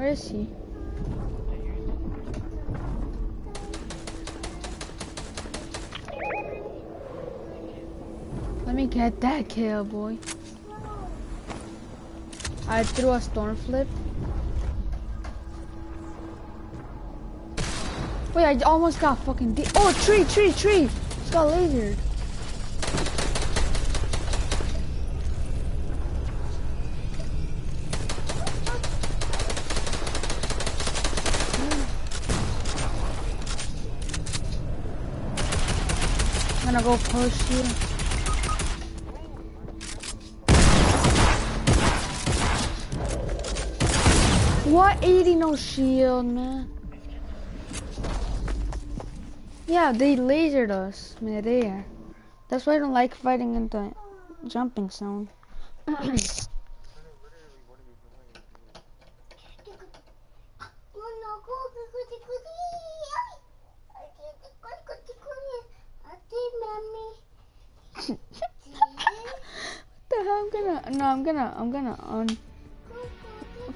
Where is he? Let me get that kill, boy. I threw a storm flip. Wait, I almost got fucking Oh, tree, tree, tree! Just got lasered. Gonna go push you. What 80 no shield, man? Yeah, they lasered us mid-air. That's why I don't like fighting in the jumping zone. the hell? I'm gonna no, I'm gonna I'm gonna un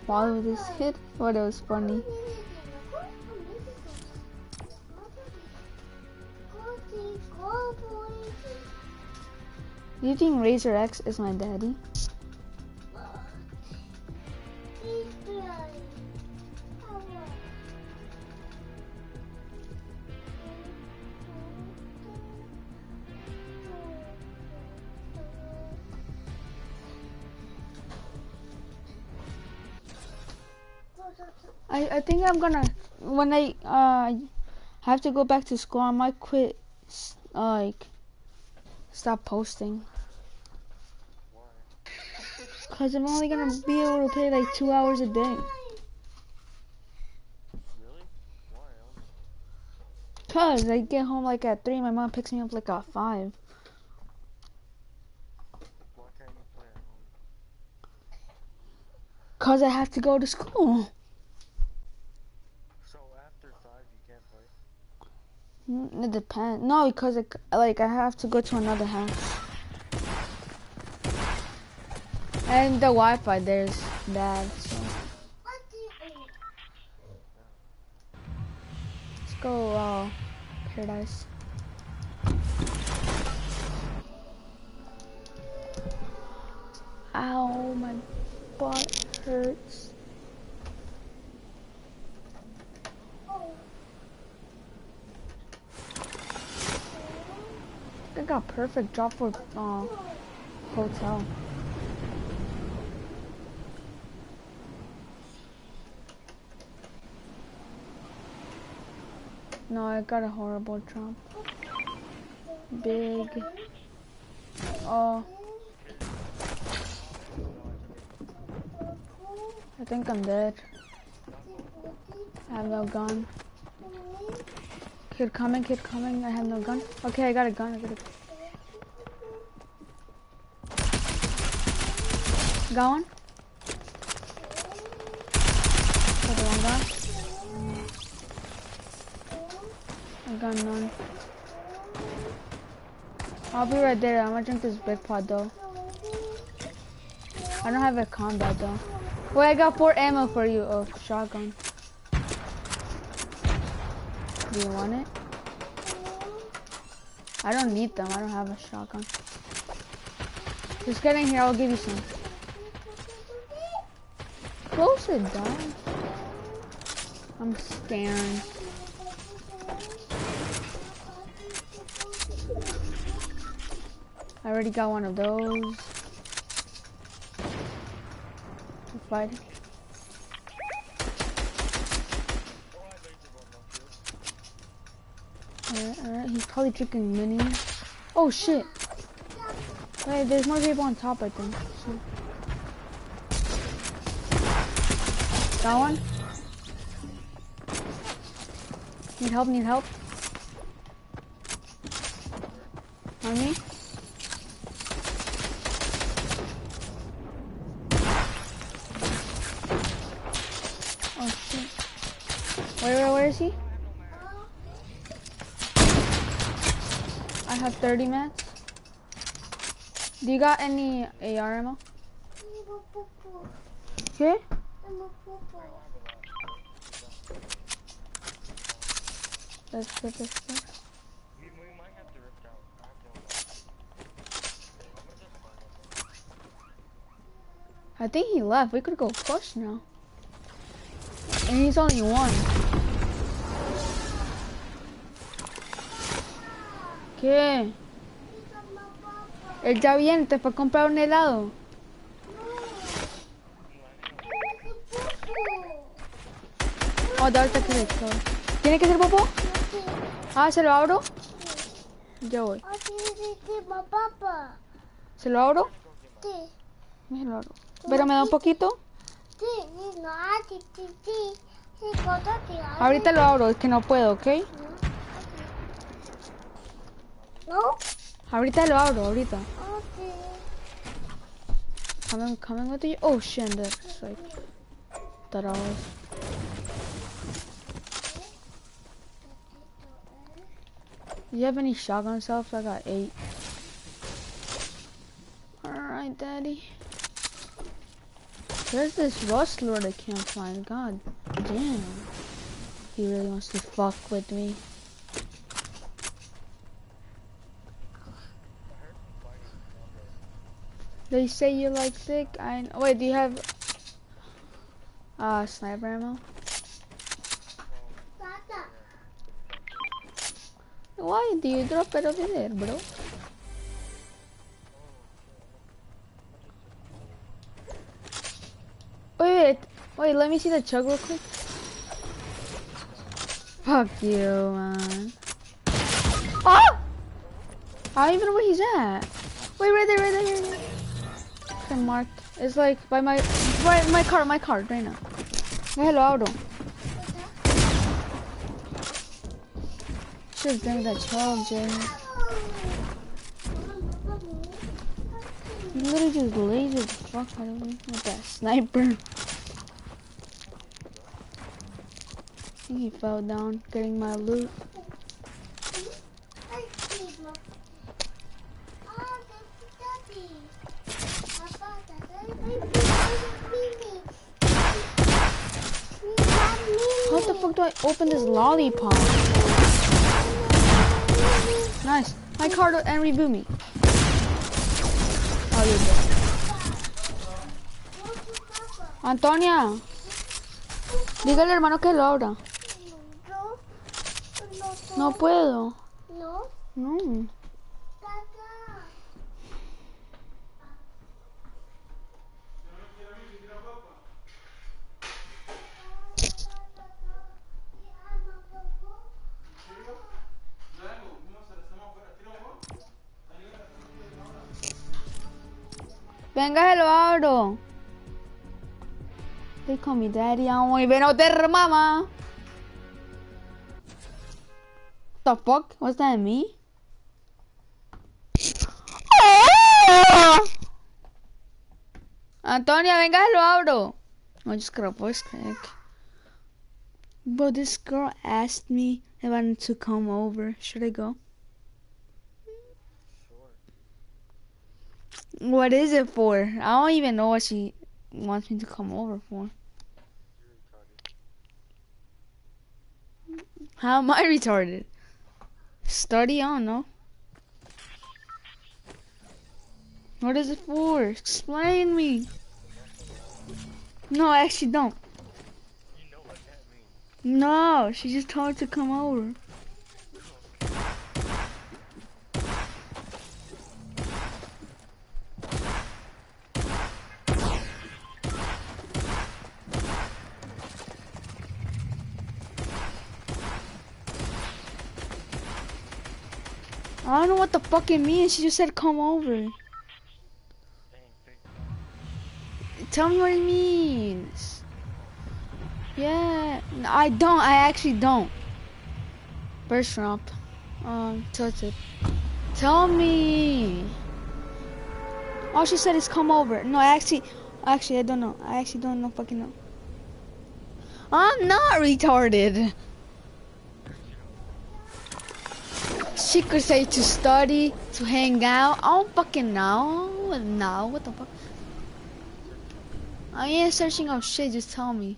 follow this hit, oh, What it was funny. Do you think Razor X is my daddy? I, I think I'm gonna when I uh have to go back to school I might quit like stop posting. Cause I'm only gonna be able to play like two hours a day. Cause I get home like at three my mom picks me up like at five. Cause I have to go to school So after five, you can't play. Mm, it depends. No because it, like I have to go to another house. And the Wi-Fi there's bad so. Let's go uh paradise. Ow my butt hurts I got perfect drop for uh hotel No, I got a horrible drop. Big. Oh. I think I'm dead. I have no gun. Kid coming, kid coming. I have no gun. Okay, I got a gun. I got a Got one. Got gun. I got none. I'll be right there. I'm gonna drink this big pot though. I don't have a combat though. Wait, I got four ammo for you. Oh, shotgun. Do you want it? I don't need them. I don't have a shotgun. Just get in here. I'll give you some. Close it down. I'm scared. I already got one of those. I'm fighting. Alright, alright, he's probably drinking mini. Oh shit! Wait, there's more people on top, I think. Got one? Need help, need help? On me? Oh shit. Where, where, where is he? I have 30 mats. Do you got any AR ammo? Okay. Just find it. I think he left. We could go push now. And he's only one. ¿Qué? Él ya viene, te fue a comprar un helado. Oh. ¿Tiene que ser popó? Ah, ¿se lo abro? Ya voy. ¿Se lo abro? Me lo abro. Pero me da un poquito. Ahorita lo abro, es que no puedo, ¿ok? No? Ahorita lo abro, ahorita. Okay. Coming, coming with you. Oh shit, that's like that I was. You have any shotgun stuff? I got eight. Alright, daddy. Where's this rustler I can't find? God damn. He really wants to fuck with me. They say you like thick. I kn- wait. Do you have uh sniper ammo? Why do you drop it over there, bro? Wait, wait, wait. Let me see the chug real quick. Fuck you, man. Oh! I don't even know where he's at. Wait, right there, right there, right there. Okay, marked. It's like by my, by my car, my car, right now. Hello, auto. Should've done that Jay. You literally just lasered the fuck out of me with that sniper. I think he fell down getting my loot. How the fuck do I open this lollipop? Nice. My card and reboot me. Oh, you're dead. Antonia, dígale hermano que lo abra. No puedo. No, No. Tata. Venga, se lo abro. Me daddy. I'm muy venoter, mama. The fuck? Was that me? Antonia, venga, se lo abro. I just got a voice crack. But this girl asked me if I wanted to come over. Should I go? What is it for? I don't even know what she wants me to come over for. How am I retarded? Study? I don't know. What is it for? Explain me. No, I actually don't. You know what that means. No, she just told me to come over. The fuck it means. She just said come over. Tell me what it means. Yeah, no, I don't. I actually don't. Burst romp. Um, tilted. Tell me. All she said is come over. No, I actually, actually, I don't know. I actually don't know. Fucking know. I'm not retarded. She could say to study, to hang out. I don't fucking know. No, what the fuck? I ain't searching up shit, just tell me.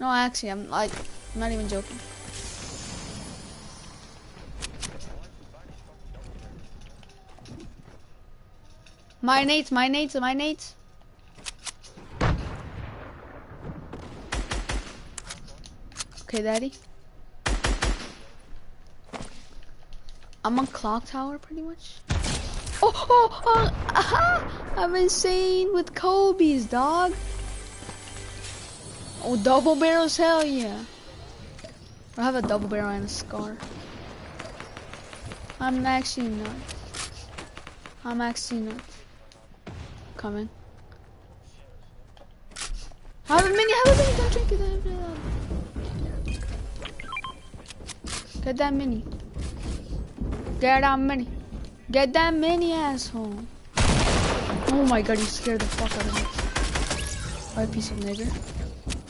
No, actually, I'm like, I'm not even joking. My nades, my nades, my nades. Okay, daddy. I'm on clock tower pretty much. Oh, oh, oh, aha! I'm insane with Kobe's, dog. Oh, double barrels, hell yeah. I have a double barrel and a scar. I'm actually not. I'm actually not. Coming. Mini, don't drink it. don't drink it. Get that mini. Get that mini. Get that mini, asshole. Oh my god, you scared the fuck out of me. Alright, piece of nigger.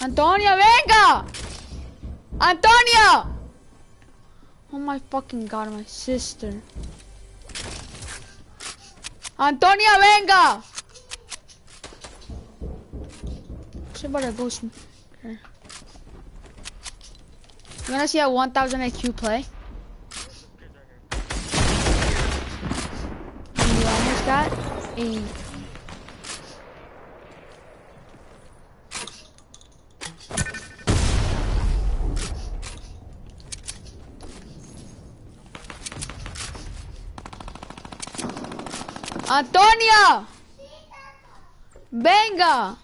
Antonia, venga! Antonia! Oh my fucking god, my sister. Antonia, venga! She better go some. Okay. You wanna see a 1000 IQ play? You almost Antonia! Venga!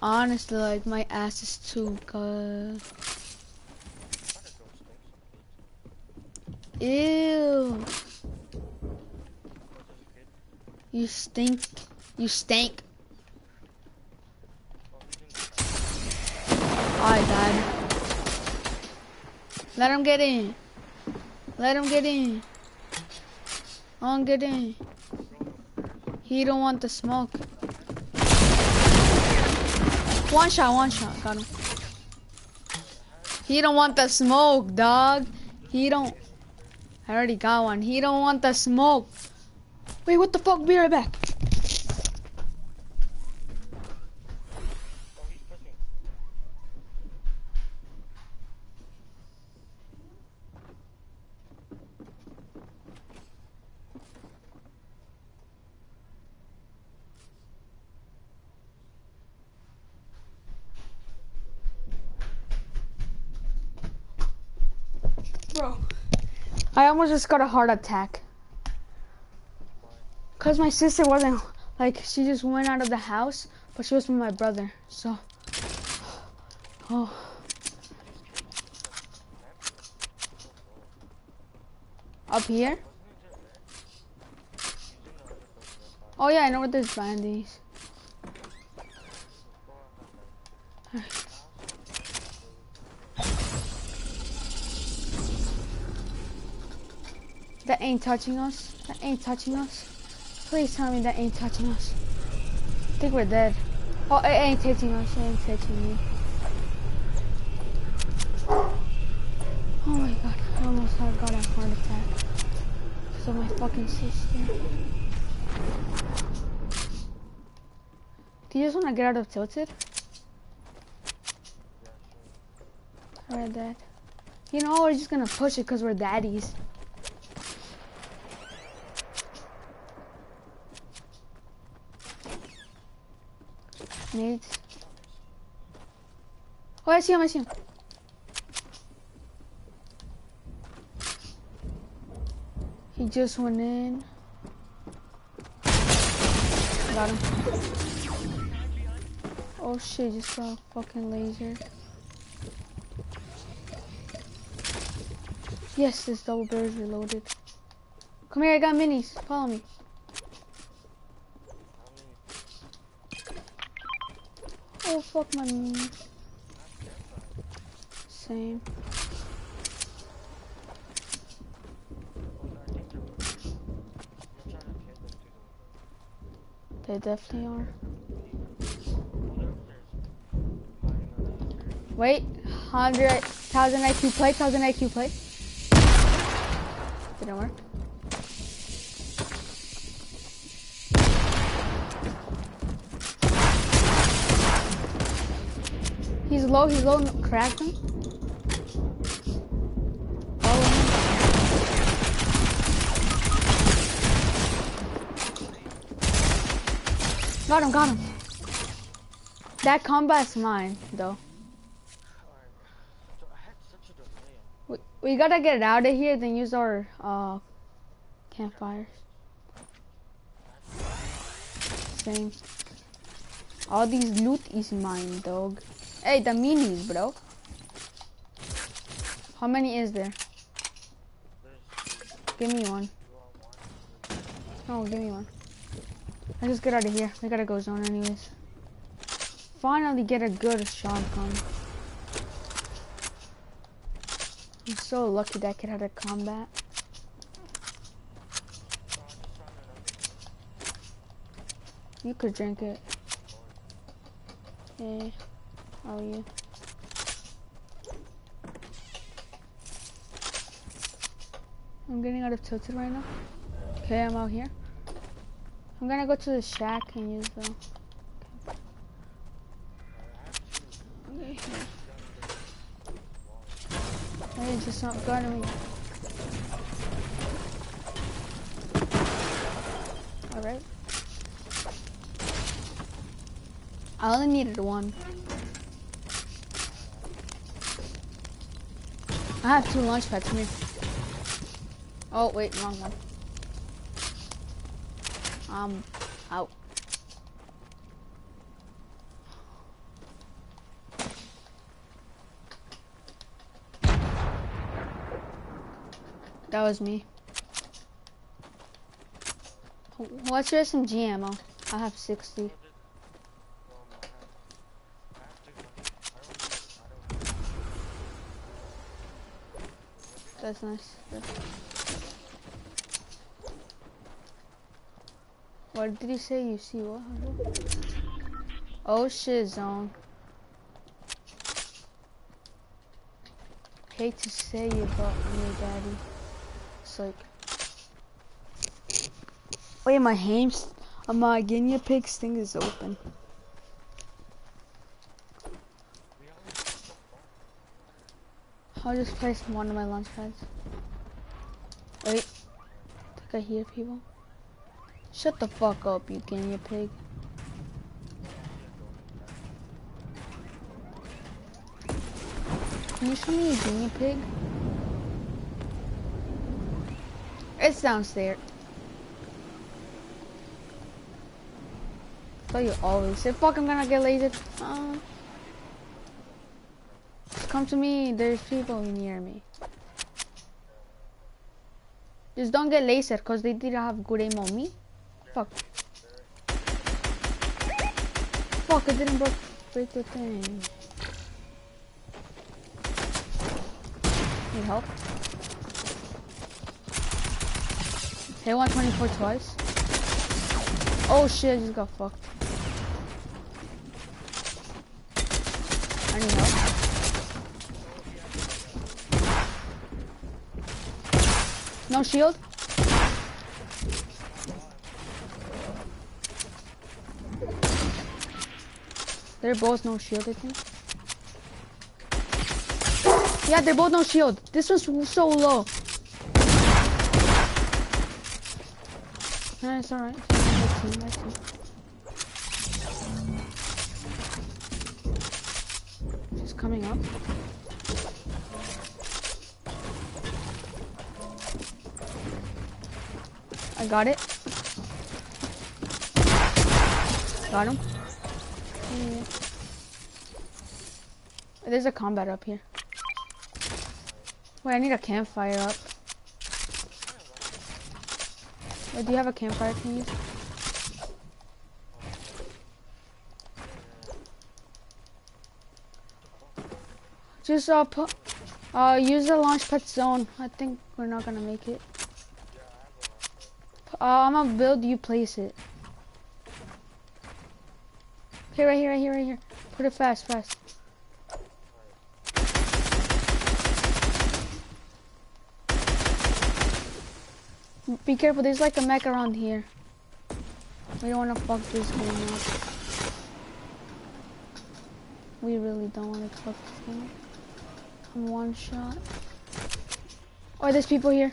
Honestly, like, my ass is too good. Ew. You stink. You stink. I died. Let him get in. Let him get in. On get in. He don't want the smoke. One shot, one shot. Got him. He don't want the smoke, dog. He don't. I already got one. He don't want the smoke. Wait, what the fuck? Be right back. Almost just got a heart attack. Cause my sister wasn't like she just went out of the house, but she was with my brother. So Oh. Up here? Oh yeah, I know where there's bandies. That ain't touching us. That ain't touching us. Please tell me that ain't touching us. I think we're dead. Oh, it ain't touching us. It ain't touching me. Oh my god, I almost had got a heart attack. Because of my fucking sister. Do you just want to get out of Tilted? Read that. You know, we're just gonna push it because we're daddies. Nades. Oh, I see him, I see him. He just went in. Got him. Oh shit, just saw a fucking laser. Yes, this double is reloaded. Come here, I got minis. Follow me. Minis. Same. They definitely are. Wait, hundred thousand IQ play, thousand IQ play. Didn't work. He's low, he's low, cracked him. Got him, got him. That combat's mine, though. We, we gotta get out of here, then use our uh. Same. All these loot is mine, dog. Hey, the minis, bro. How many is there? Give me one. No, give me one. Let's just get out of here. We gotta go zone anyways. Finally get a good shotgun. I'm so lucky that kid had a combat. You could drink it. Yeah. Oh, yeah. I'm getting out of tilted right now. Okay, I'm out here. I'm gonna go to the shack and use the. Okay. Hey, it's just not gun me. Alright. I only needed one. I have two launch pads me. Oh, wait, wrong one. Um, out. That was me. What's your SMG ammo? I have 60. Um, I have, I have to, I don't, I don't, That's nice. What did he say? You see what? Oh shit, zone. Hate to say it, but me, daddy. It's like. Wait, my hams, uh, my guinea pig's thing is open. we only have so far. I'll just place one of my launch pads. Wait. think I hear people. Shut the fuck up, you guinea pig. Can you show me a guinea pig? It's downstairs. So you always say, fuck, I'm gonna get lasered. Uh, come to me, there's people near me. Just don't get lasered, cause they didn't have good aim on me. Fuck. Fuck, I didn't break, break the thing. Need help? Hit 124 twice. Oh shit, I just got fucked. I need help. Shield? They're both no shield, I think. Yeah, they're both no shield. This was so low. No, it's alright. She's coming up. I got it. Got him. Yeah. There's a combat up here. Wait, I need a campfire up. Wait, do you have a campfire, you use? Just uh, uh, use the launch pad zone. I think we're not gonna make it. Uh, I'm gonna build, you place it. Here, right here, right here, right here. Put it fast, fast. Be careful, there's like a mech around here. We don't wanna fuck this game up. We really don't wanna fuck this game up. I'm one shot. Oh, there's people here.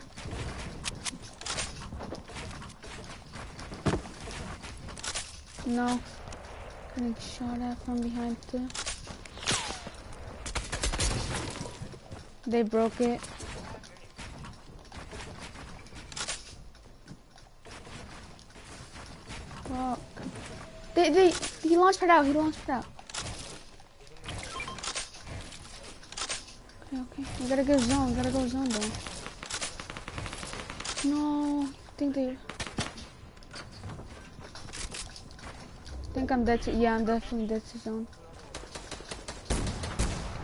No. Getting shot at from behind too. They broke it. Fuck. They, they, he launched it out, he launched it out. Okay, okay. We gotta go zone, gotta go zone though. No, I think they... think I'm dead to, yeah, I'm definitely dead to zone.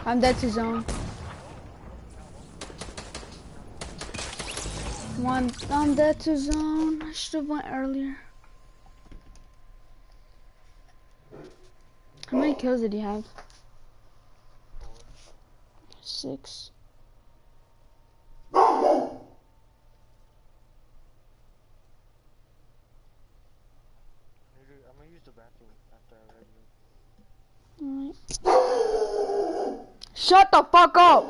I'm dead to zone. One, I'm dead to zone. I should have went earlier. How many kills did you have? Six. Nigga, I'm gonna use the bathroom after I read you. Alright. Shut the fuck up!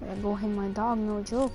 Better go hit my dog, no joke.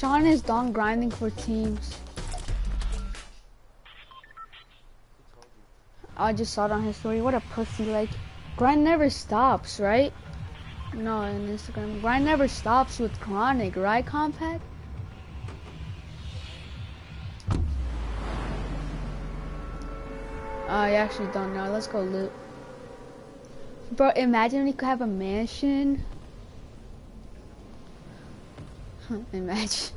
Sean is done grinding for teams. I just saw it on his story. What a pussy. Like, grind never stops, right? No, on Instagram. Grind never stops with Chronic, right, Compact? I actually don't know. Let's go loot. Bro, imagine we could have a mansion. imagine.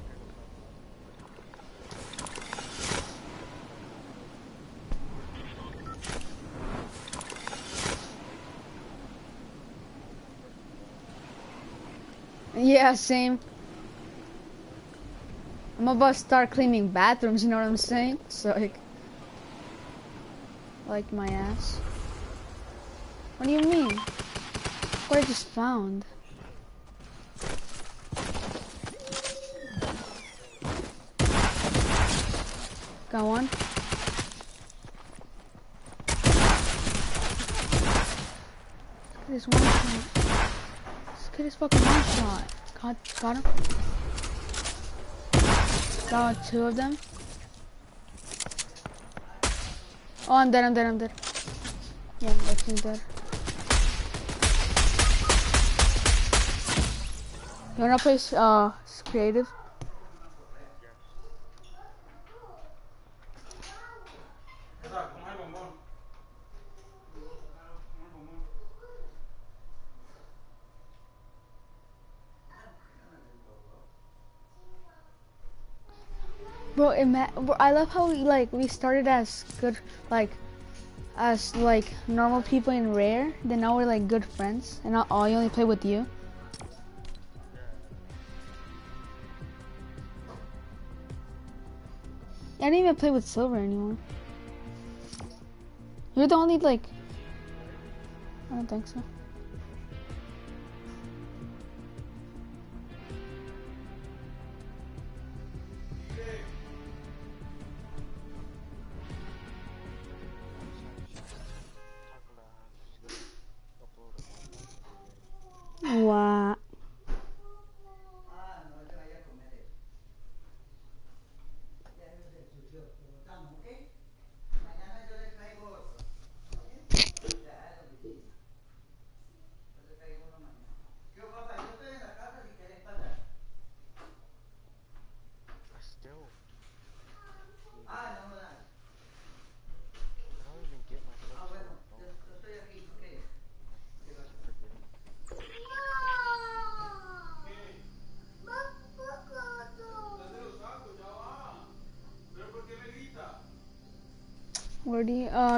Yeah, same. I'm about to start cleaning bathrooms, you know what I'm saying? So, like, like my ass. What do you mean? What I just found. Got one. This one shot. This kid is fucking one shot. Got, got him. Got two of them. Oh, I'm dead, I'm dead, I'm dead. Yeah, I'm definitely dead. You wanna play uh creative? I love how we, like we started as good like as like normal people in rare, then now we're like good friends, and now I only play with you. I didn't even play with silver anymore. You're the only like. I don't think so.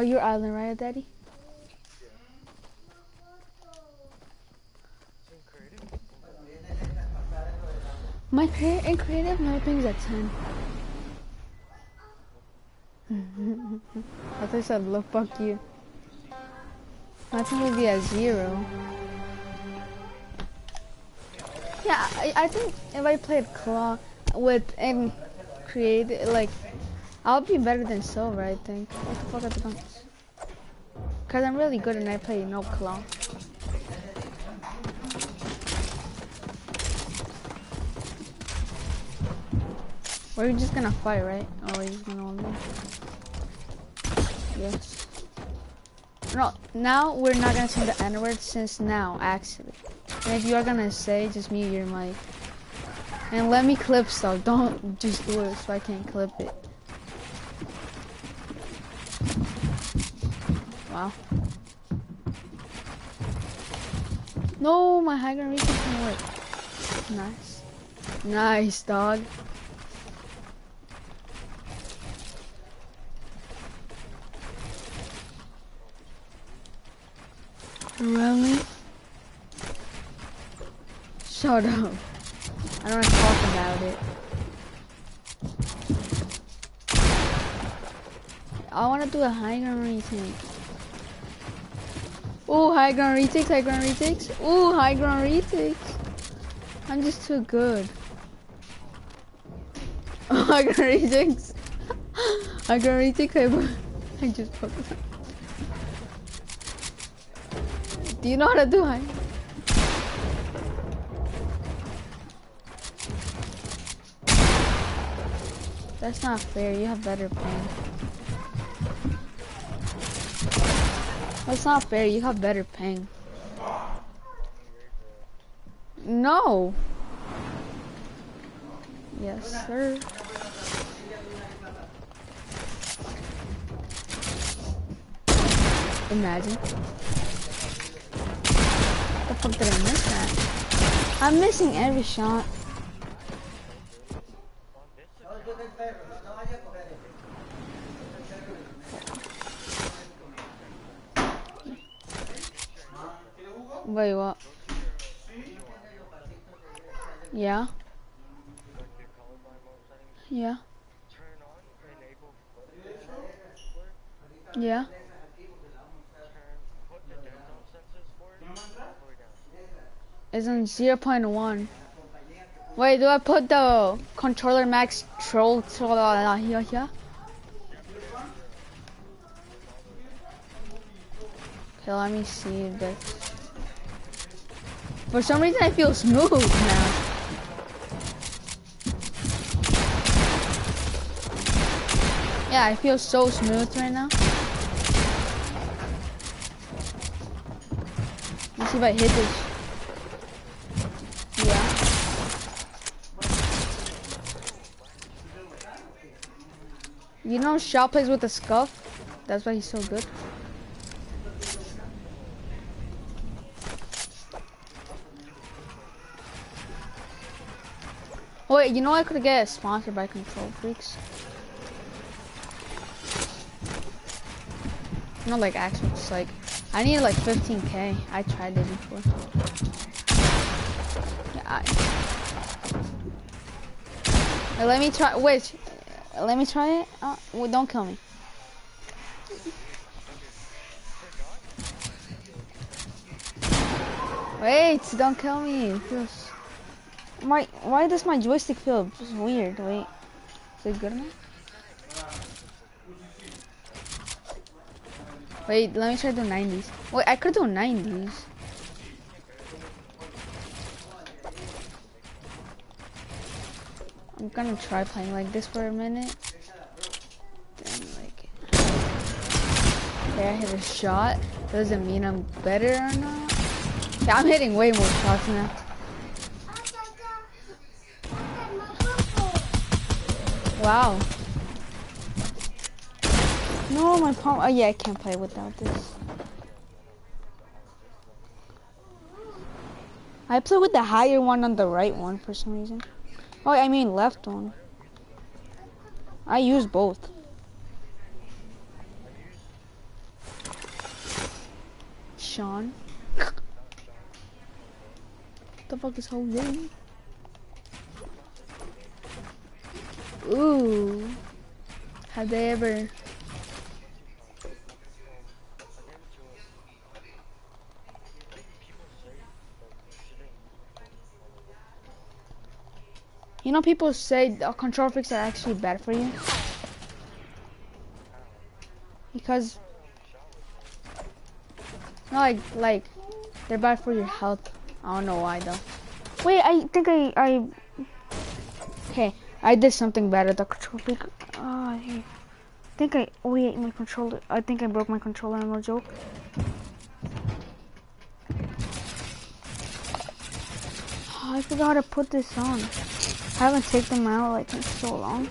Your island, right, Daddy? My pay in creative, my ping's at 10. I thought I said, look, fuck you. My ping would be at zero. Yeah, I, I think if I played Claw with and creative, like, I'll be better than Silver. I think. What the fuck are the guns? Cause I'm really good and I play no clone. We're just gonna fight, right? Oh, just gonna do. Yes. No, now we're not gonna say the N word since now, actually. And if you are gonna say, just mute your mic. And let me clip stuff. Don't just do it so I can't clip it. Wow. No, my high ground reach didn't work. Nice. Nice, dog. Really? Shut up. I don't want to talk about it. I want to do a high ground retake. Ooh, high ground retakes, high ground retakes. Ooh, high ground retakes. I'm just too good. Oh, high ground retakes. high ground retakes, I, I just up. Do you know how to do high? That's not fair. You have better ping. That's not fair. You have better ping. No. Yes, sir. Imagine. The fuck did I miss that? I'm missing every shot. Wait, what? Yeah, Like your colorblind mode settings. yeah, Turn on enable flip. yeah. Turn put the dead zone sensors for it the way down. It's on 0.1. Wait, do I put the controller max troll to uh, here, here? Okay, let me see this. For some reason, I feel smooth now. Yeah, I feel so smooth right now. Let's see if I hit this. Yeah. You know Shaw plays with a SCUF? That's why he's so good. Wait, you know I could get sponsored by Control Freaks. Not like actual, just like I need like 15k. I tried it before. Yeah, I... Let me try. Wait, let me try it. Uh, well, don't kill me. Wait, don't kill me. Feels... My why does my joystick feel weird? Wait, is it good enough? Wait, let me try the 90s. Wait, I could do 90s. I'm gonna try playing like this for a minute. Then like, okay, I hit a shot. Doesn't mean I'm better or not. Yeah, I'm hitting way more shots now. Wow. No, my palm. Oh yeah, I can't play without this. I play with the higher one on the right one for some reason. Oh, I mean left one. I use both. Sean. the fuck is Jose? Ooh. Have they ever? You know, people say the KontrolFreeks are actually bad for you. Because, like, like, they're bad for your health. I don't know why though. Wait, I think I, I, okay, I did something bad at the KontrolFreek. Oh, I think I, oh wait, my controller, I think I broke my controller, no joke. Oh, I forgot how to put this on. I haven't taken them out like in so long.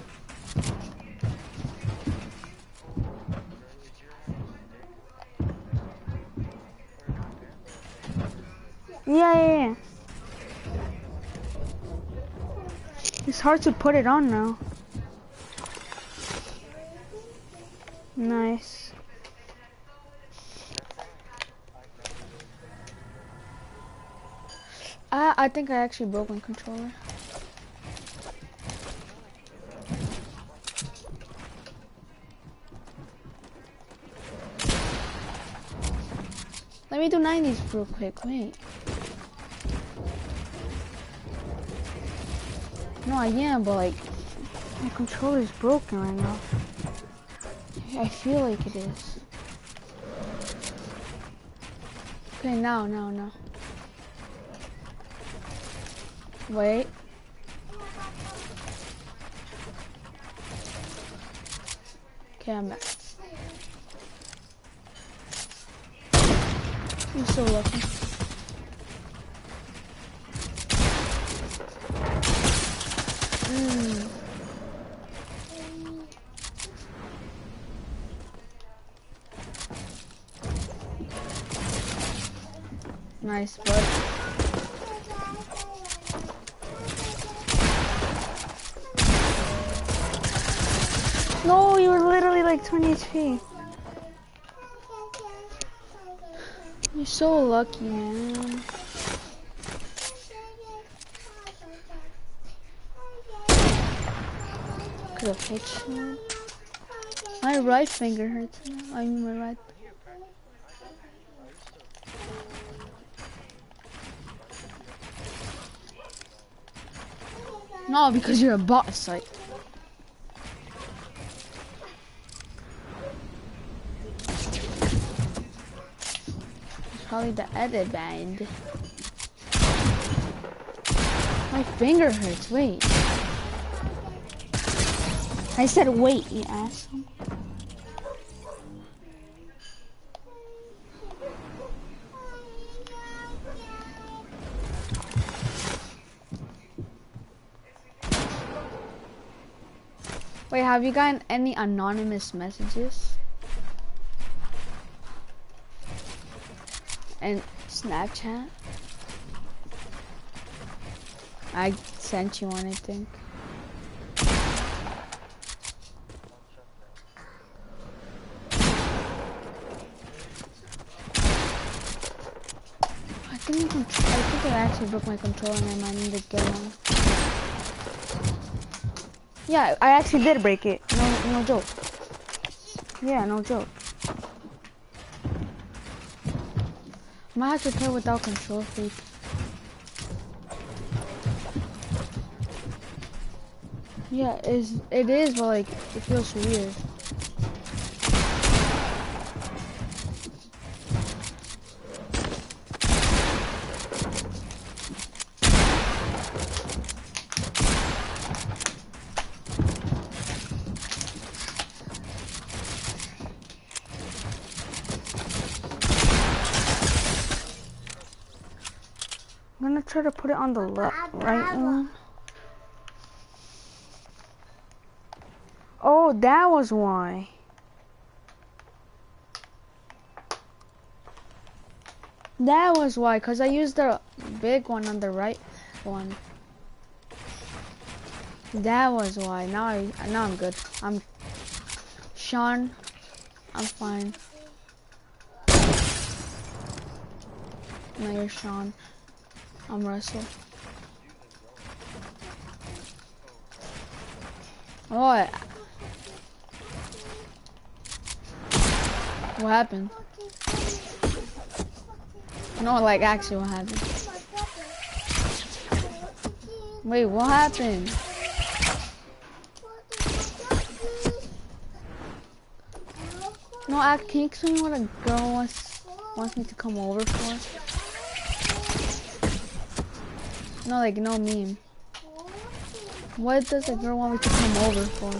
Yeah, yeah, yeah. It's hard to put it on now. Nice. I I think I actually broke my controller. Let me do 90s real quick, wait. No, I am, but like, my controller is broken right now. I feel like it is. Okay, now, now, now. Wait. Okay, I'm back. You're so lucky. Mm. Nice, bud. No, you were literally like 20 HP. So lucky, man. Could have hit you. My right finger hurts now. I mean my right. No, because you're a boss, like. Probably the edit band. My finger hurts, wait. I said wait, you asshole. Wait, have you gotten any anonymous messages? And Snapchat? I sent you one, I think. I think I, think I actually broke my controller and I might need to get one. Yeah, I actually did break it. No, no joke. Yeah, no joke. Might have to play without KontrolFreek. Yeah, is it is, but like it feels weird. On the left, right one. Oh, that was why. That was why, cause I used the big one on the right one. That was why. Now I now I'm good. I'm Sean. I'm fine. No, you're Sean. I'm Russell. What? What happened? No, like actually what happened? Wait, what happened? No, I you explain what a girl wants wants me to come over for? No, like no meme. What does a girl want me to come over for?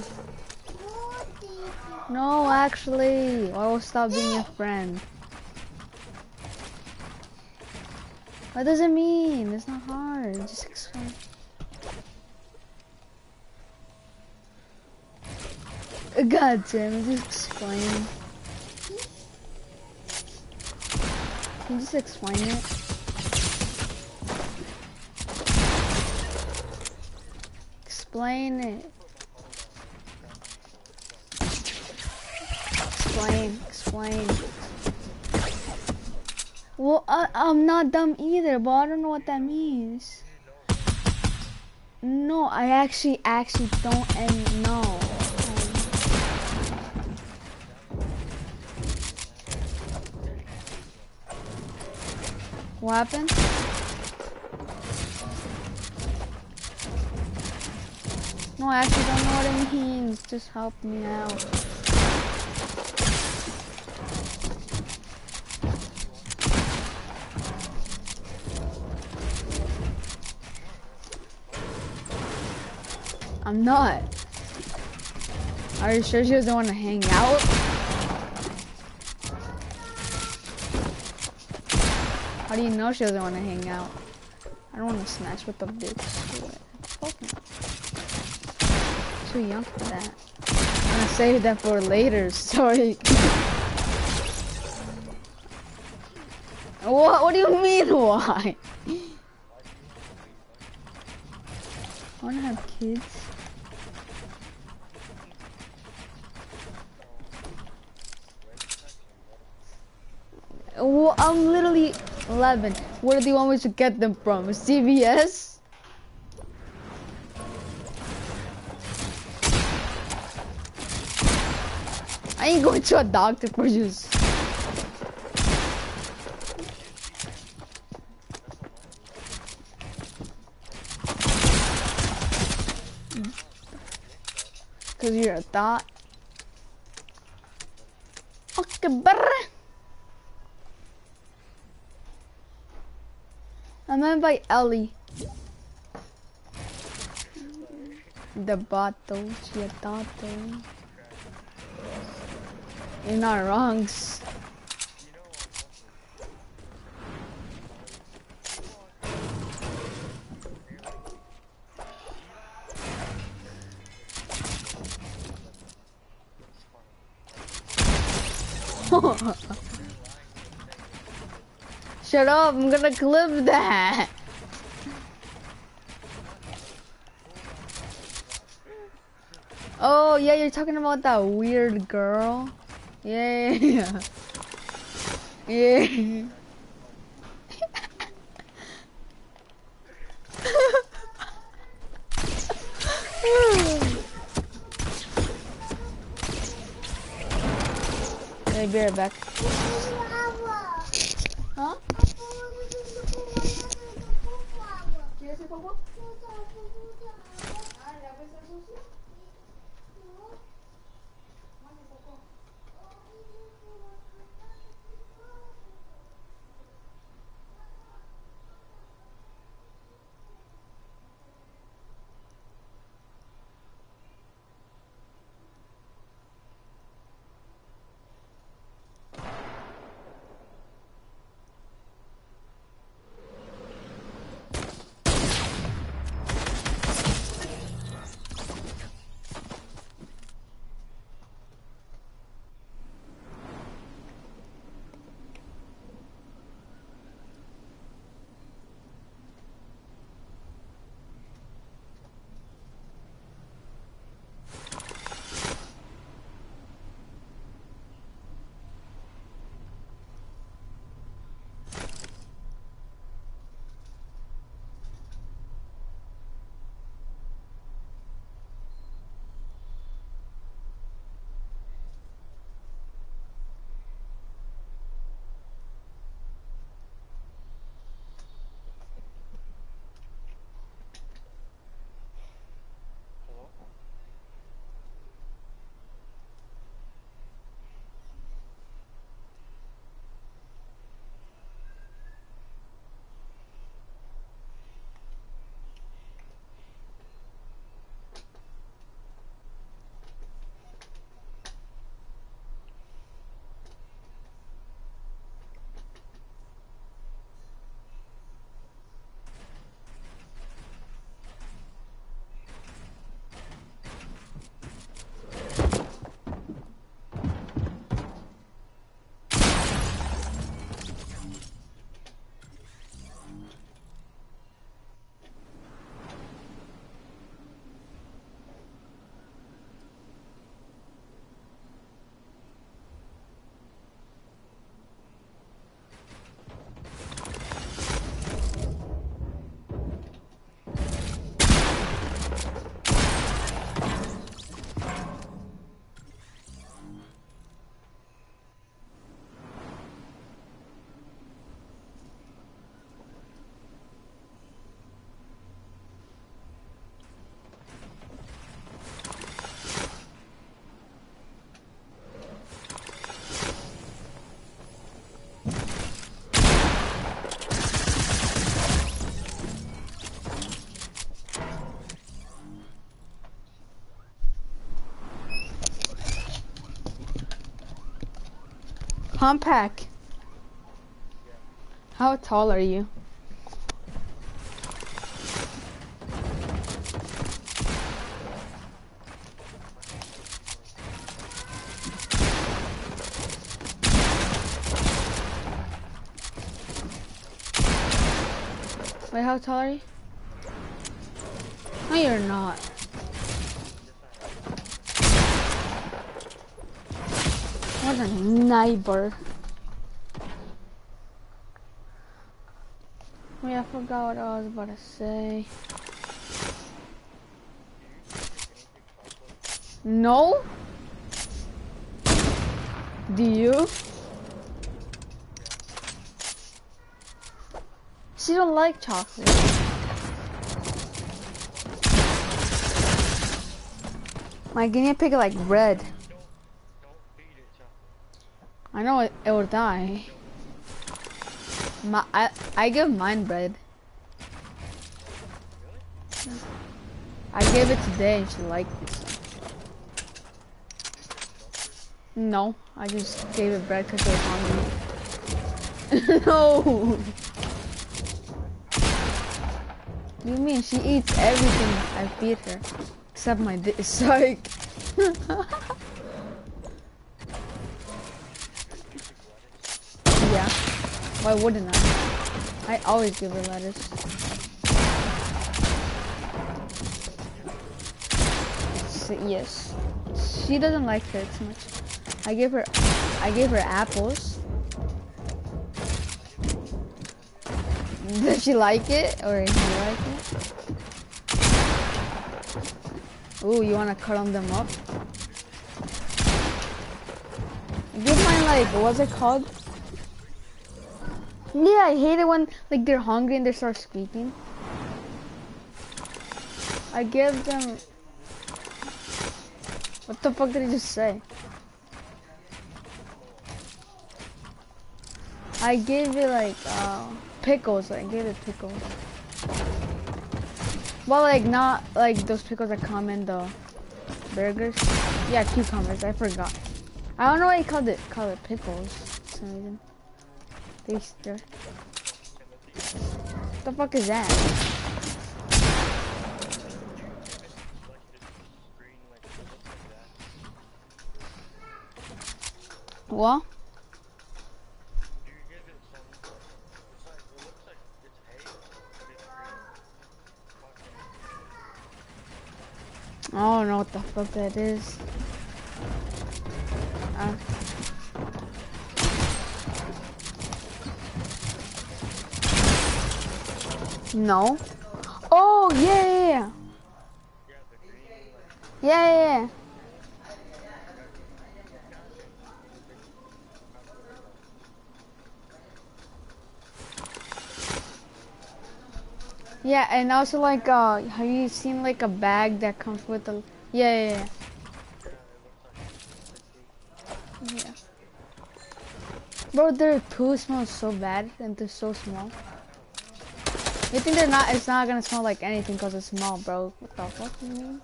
No, actually, I will stop being your friend. What does it mean? It's not hard. Just explain. God damn it, just explain. Can you just explain it? Explain it. Explain, explain. Well, I, I'm not dumb either, but I don't know what that means. No, I actually, actually don't and no. What happened? No, I actually don't know what it means. Just help me out. I'm not. Are you sure she doesn't want to hang out? How do you know she doesn't want to hang out? I don't want to snatch with the bitch. Too young for that. I'm gonna save that for later. Sorry. what? What do you mean? Why? I wanna have kids. Well, I'm literally 11. Where do you want me to get them from? CVS? To a doctor for just. Cause you're a thought. Okay, brr. I'm gonna invite Ellie. The bottle, chiatato. You're not wrong. Shut up, I'm gonna clip that. Oh, yeah, you're talking about that weird girl. Yeah. Yeah. Hey, be right back. Huh? Pump pack. How tall are you? Wait, how tall are you? No, you're not. What a neighbor. Wait, I forgot what I was about to say. No? Do you? She don't like chocolate. My guinea pig like red. Don't feed it chocolate. I know it, it will die. My, I, I give mine bread. I gave it today and she liked it. No, I just gave it bread because it was hungry. no! You mean she eats everything I feed her, except my di- psych. yeah. Why wouldn't I? I always give her lettuce. So, yes. She doesn't like carrots much. I give her I gave her apples. Does she like it? Or you like it? Ooh, you wanna cuddle them up? Give mine like, what's it called? Yeah, I hate it when like they're hungry and they start squeaking. I give them. What the fuck did he just say? I gave it like uh, pickles. I gave it pickles. Well, like not like those pickles that come in the burgers. Yeah, cucumbers. I forgot. I don't know why he called it called it pickles. For some reason. What the fuck is that? What? I don't know what the fuck that is. Uh, no. Oh yeah, yeah, yeah, Yeah, yeah, and also like, uh, have you seen like a bag that comes with the? Yeah, yeah, yeah. yeah. Bro, their poo smells so bad and they're so small. You think they're not? It's not gonna smell like anything because it's small, bro. What the fuck you mean?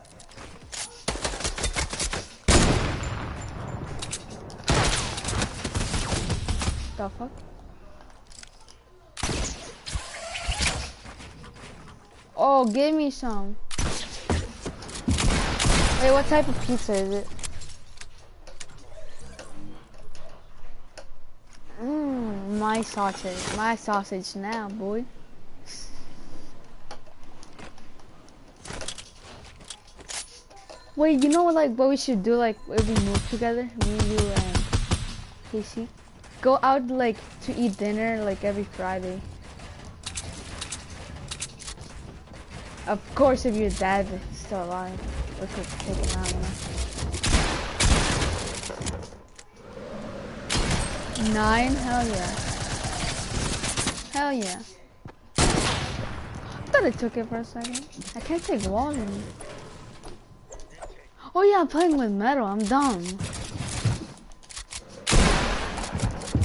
The fuck? Oh, give me some. Wait, what type of pizza is it? Mmm, my sausage. My sausage now, boy. Wait, you know what, like, what we should do, like, if we move together? Me, you, and Casey? Go out, like, to eat dinner, like, every Friday. Of course, if your dad is still alive, could take him out? Nine? Hell yeah. Hell yeah. I thought I took it for a second. I can't take me. Oh yeah, playing with metal. I'm dumb.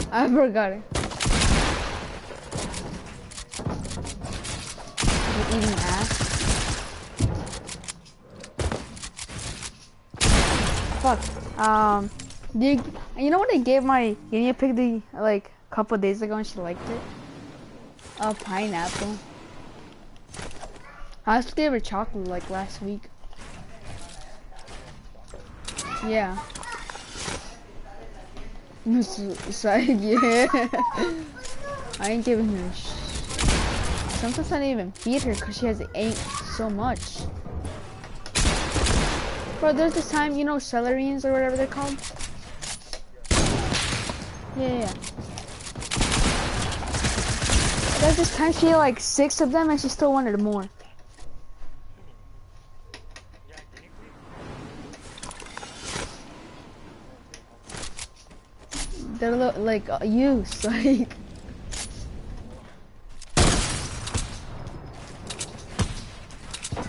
I forgot it. Ass. Fuck. Um, you you know what I gave my guinea pig the like a couple days ago and she liked it? A pineapple. I also gave her chocolate like last week. Yeah. Like, yeah. I ain't giving her Sometimes I don't even feed her because she has ate so much. Bro, there's this time, you know, celerines or whatever they're called? Yeah, yeah. There's this time she ate like six of them and she still wanted more. Yeah, guinea pig? They're like uh, use, like.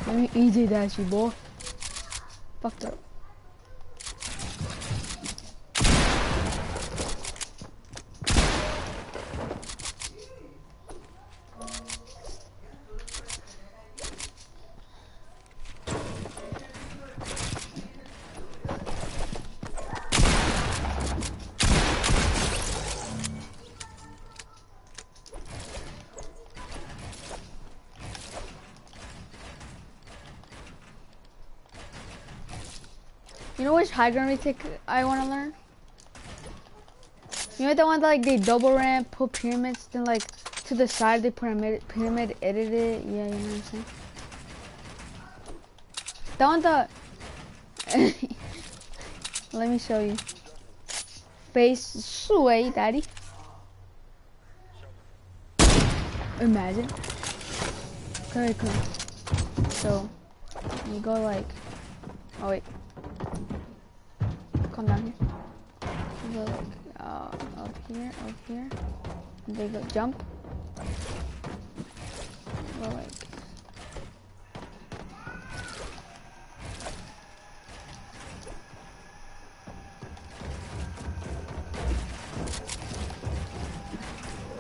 Let me easy that you boy. Fucked up. Retake I want to learn? You know the one that like they double ramp, put pyramids, then like to the side they put a mid- pyramid, edit it. Yeah, you know what I'm saying? That one that. Let me show you. Face sway, daddy. Imagine. Come here. So, you go like. Oh wait. Come down here. Like uh, up here, up here. They go jump. Go like.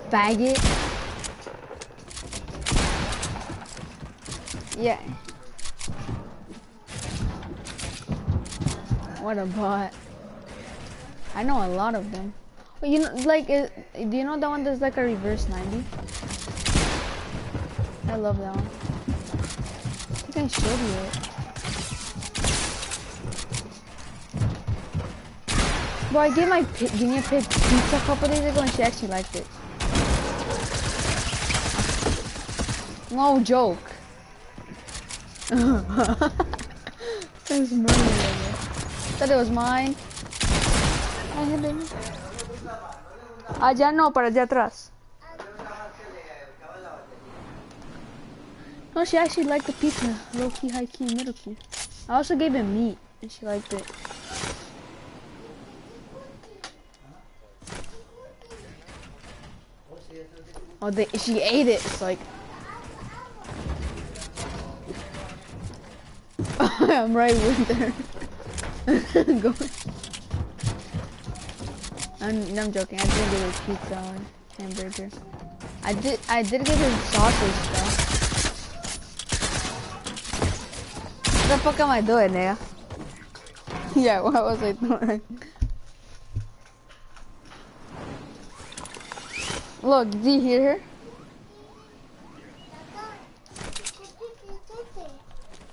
Faggot. Yeah. What a bot. I know a lot of them. But you know, like, uh, do you know that one that's like a reverse 90? I love that one. I think I showed you it. Bro, I gave my guinea pig pizza a couple days ago and she actually liked it. No joke. Money in there. Thought it was mine. Ah, Ay, ven. Allá no, para allá atrás. No, she actually liked the pizza. Low key, high key, middle key. I also gave him meat, and she liked it. Oh, they, she ate it. It's like. I'm right with her. Go. I'm, I'm joking. I didn't get her pizza or hamburger. I did. I did get her sausage though. What the fuck am I doing there? yeah, what was I doing? Look, do you hear her?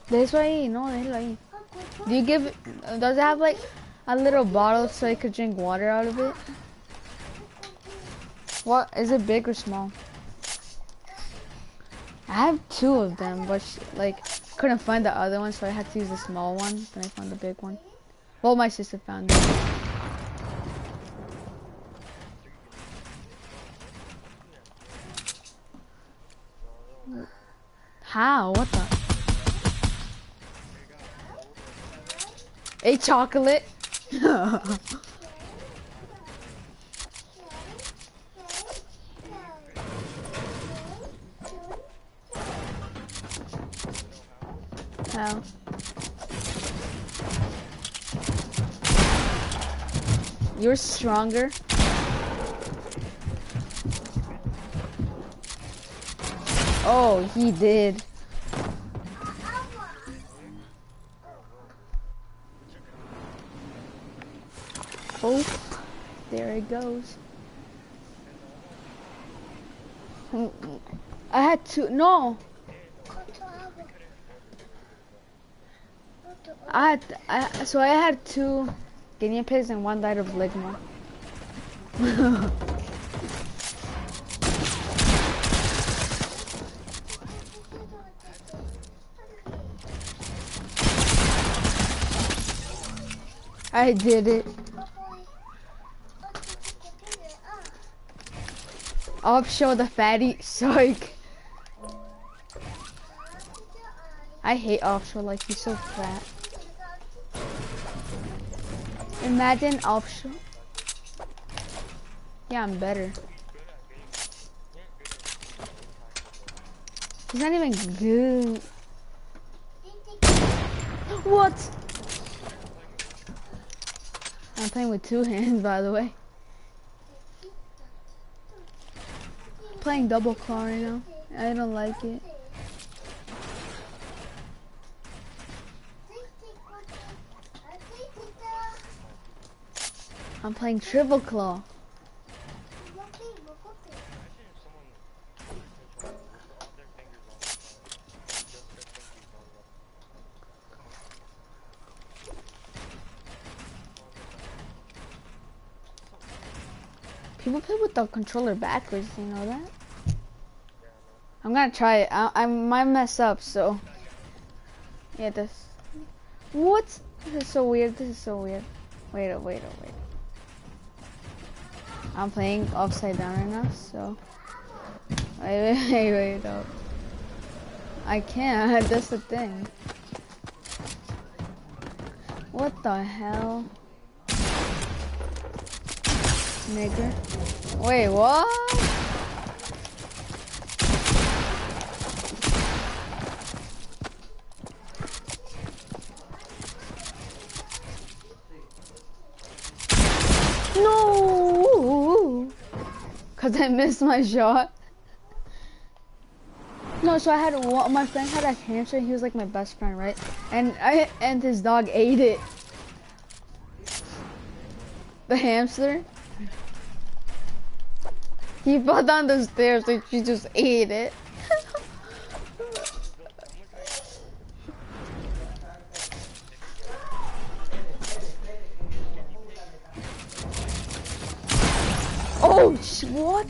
This way, no, this way. Do you give? Does it have like a little bottle so I could drink water out of it? What is it, big or small? I have two of them, but like couldn't find the other one, so I had to use the small one. Then I found the big one. Well, my sister found it. How? What the? A chocolate. How? You're stronger. Oh, he did. Oh. There it goes. I had two. No, I had. I, so I had two guinea pigs and one died of ligma. I did it. Offshore the fatty. Psych. I hate offshore like he's so fat. Imagine offshore. Yeah, I'm better. He's not even good. What? I'm playing with two hands, by the way. Playing double claw right now. I don't like it. I'm playing triple claw. Imagine if someone with all their fingers on the side, just their pinkies on the The controller backwards, you know that? I'm gonna try it. I, I might mess up, so. Yeah, this. What? This is so weird. This is so weird. Wait, oh, wait, oh, wait. I'm playing upside down right now, so. Wait, wait, wait, wait up. I can't. That's the thing. What the hell? Nigger. Wait, what? No! Cause I missed my shot. No, so I had one, my friend had a hamster. He was like my best friend, right? And I and his dog ate it. The hamster. He fell down the stairs and she just ate it. oh, what?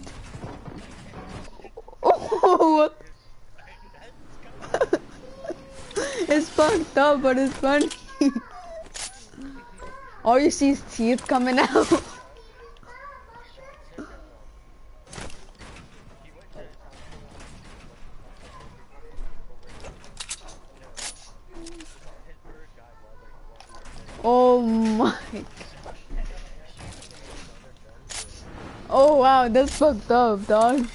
Oh, what? it's fucked up, but it's funny. All you see is teeth coming out. He went to his house. His bird died while they were Oh my. Oh that's fucked up, dog.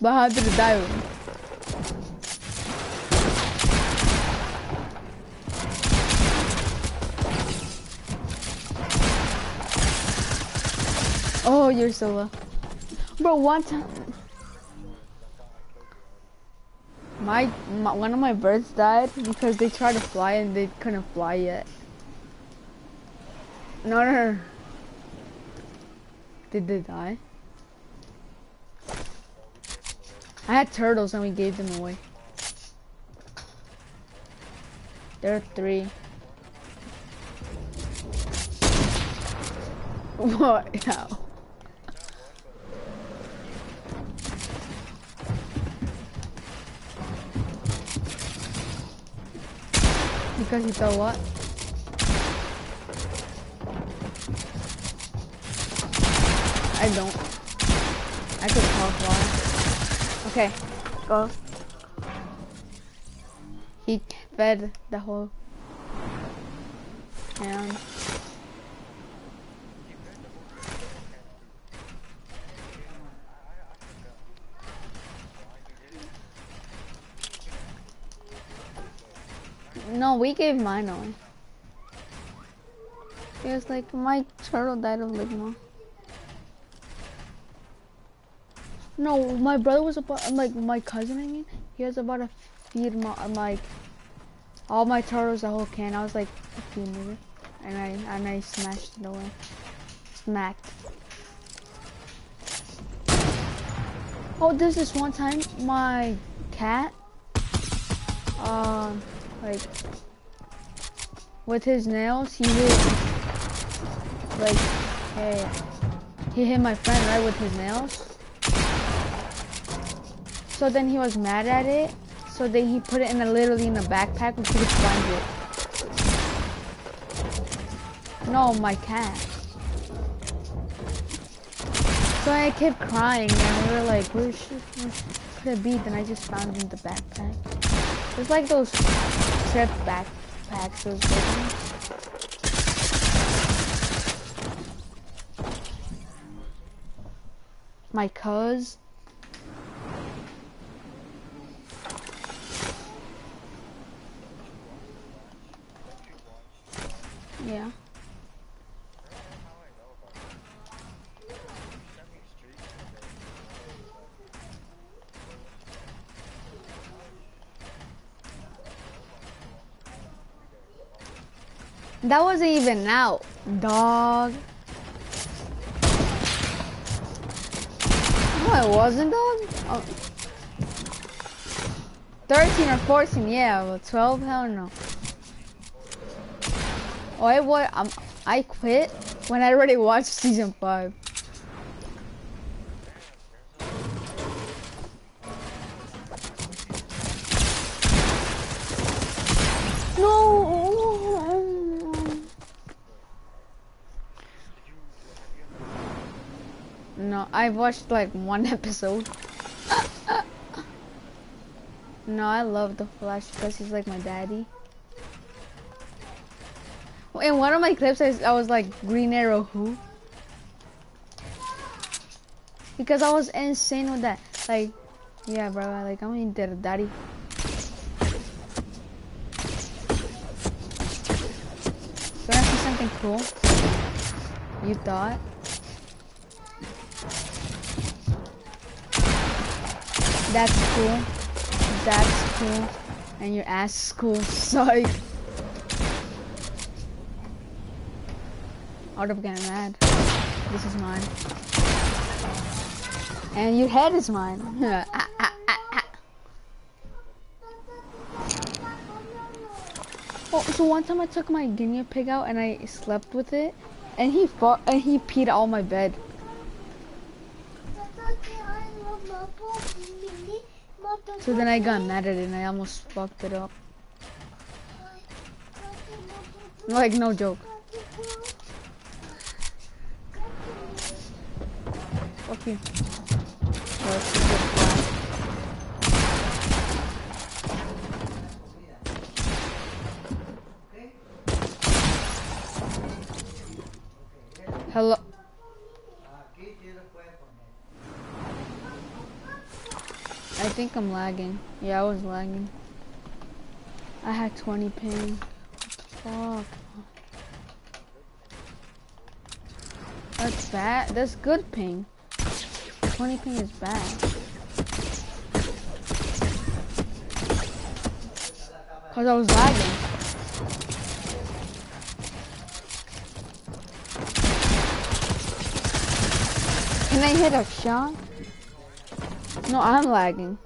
But how did it die? Oh, you're so low. Bro, one time. My, my one of my birds died because they tried to fly and they couldn't fly yet. No, no, no. Did they die? I had turtles and we gave them away. There are three. What? How? Because you thought what? I don't. I could talk why. Okay, go. He fed the whole town. No, we gave mine away. It was like my turtle died of ligma. No, my brother was about like my cousin. I mean, he was about to feed my like All my turtles, the whole can. I was like, you, nigga. And I, and I smashed it away. Smacked. Oh, there's this one time my cat, um, like, with his nails, he hit, like, hey, he hit my friend right with his nails. So then he was mad at it. So then he put it in a literally in a backpack where he could find it. No, my cat. So I kept crying and we were like, where should could it be? Then I just found it in the backpack. It's like those trip backpacks. My cuz. Yeah. How I know about it. Send me streaks today. That wasn't even out, dog. No, it wasn't, dog. Oh. 13 or 14, yeah, but 12, hell no. Oh, I, wa- um, I quit when I already watched season 5. No! No, I watched like one episode. no, I love the Flash because he's like my daddy. In one of my clips, I, I was like, Green Arrow who? Because I was insane with that. Like, yeah, bro, like, I'm in their daddy. Gonna see something cool? You thought? That's cool. That's cool. And your ass is cool. Sorry. Out of getting mad. This is mine. And your head is mine. Oh, so one time I took my guinea pig out and I slept with it, and he fought and he peed all my bed. So then I got mad at it and I almost fucked it up. Like no joke. Fuck. Hello. I think I'm lagging. Yeah, I was lagging. I had 20 ping. Fuck? That's bad. That's good ping. 20 ping is bad. Cause I was lagging. Can I hit a shot? No, I'm lagging.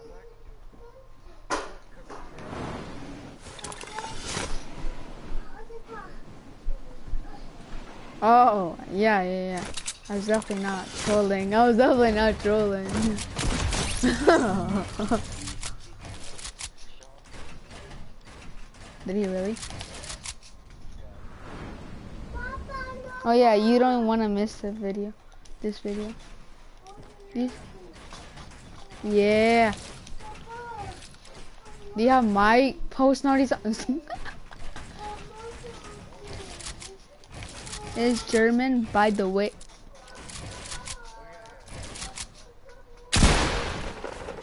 Oh, yeah, yeah, yeah. I was definitely not trolling. I was definitely not trolling. Did he really? Oh yeah, you don't want to miss the video. This video. Yeah. Do you have my post notifications? Is German, by the way.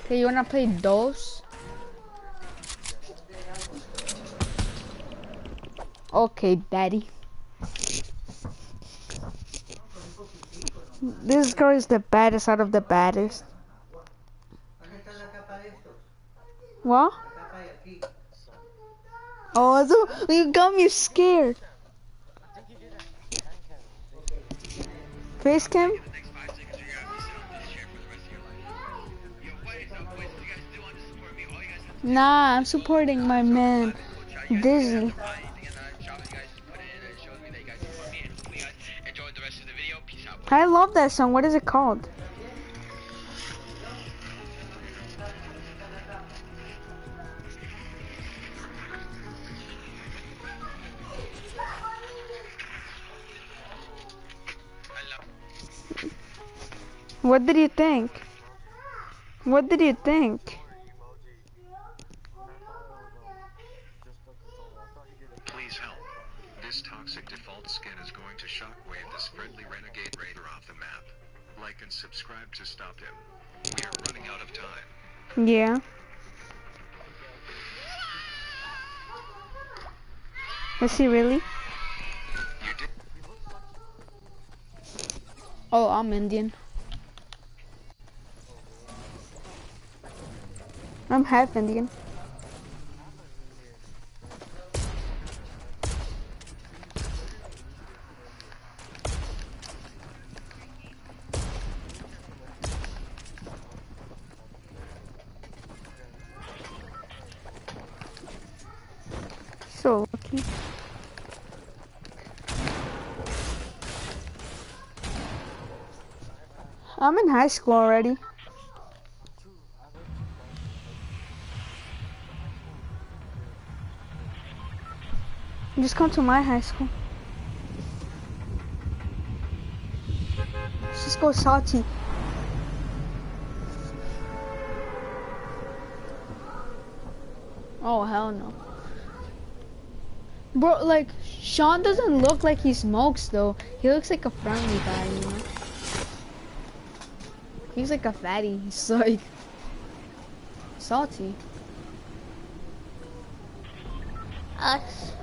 Okay, you wanna play DOS? Okay, daddy. This girl is the baddest out of the baddest. What? Oh, so you got me scared. Face cam? Rest of the video. Peace out. I love that song. What is it called? What did you think? What did you think? Yeah. Is he really? Oh, I'm Indian. I'm half Indian. So lucky. I'm in high school already. Just come to my high school. Let's just go salty. Oh hell no. Bro, like Sean doesn't look like he smokes though. He looks like a friendly guy, you know. He's like a fatty. He's like salty. Us.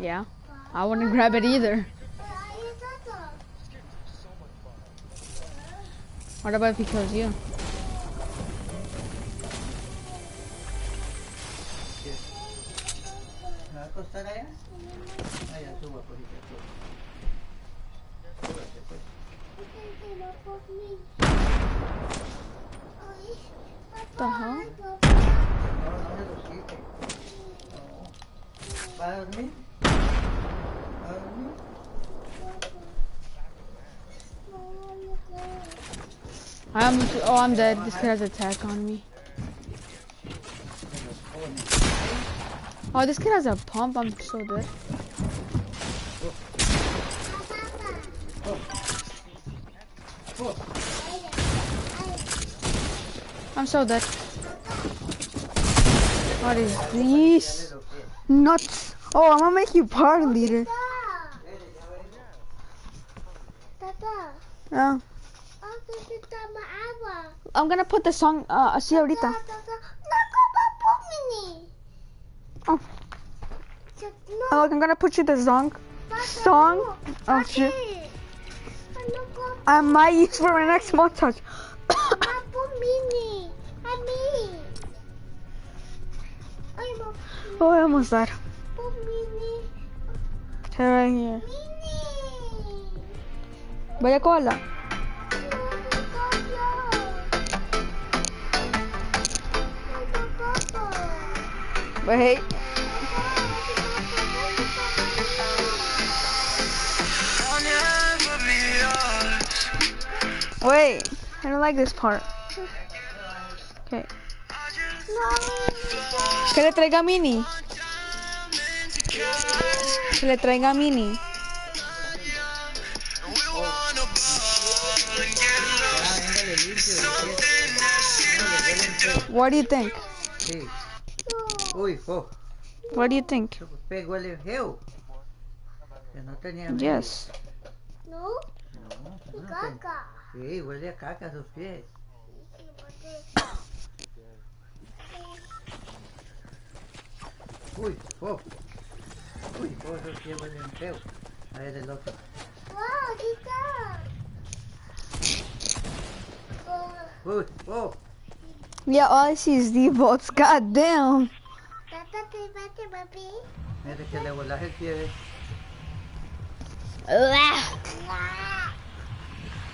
Yeah. I wouldn't grab it either. This kid's so much fun. What about if he kills you? I'm dead. This kid has attack on me. Oh, this kid has a pump. I'm so dead. I'm so dead. What is que. nuts? Oh, I'm gonna make you party leader. Gonna put the song uh así ahorita. Tata, naku ba po mini? Oh. Oh, look, I'm gonna put you the song. Song? Oh, shit. I might use for my next montage. ba po mini? Ani. Ay, ba oh, I almost died. Okay, right here. Vaya cola. Wait. Wait. I don't like this part. Okay. Que le traiga mini. Que le traiga mini. What do you think? Sí. Oh. What do you think? Su pie huele feo. Que no. Yes. No, No, no ten- caca. Sí, huele a caca sus pies. Uy, oh. Uy, oh, esos pies huelen feo. A ver el otro. Wow, Whoa, whoa. Yeah, all I see is D-bots. God damn. Mira que le volas el pie.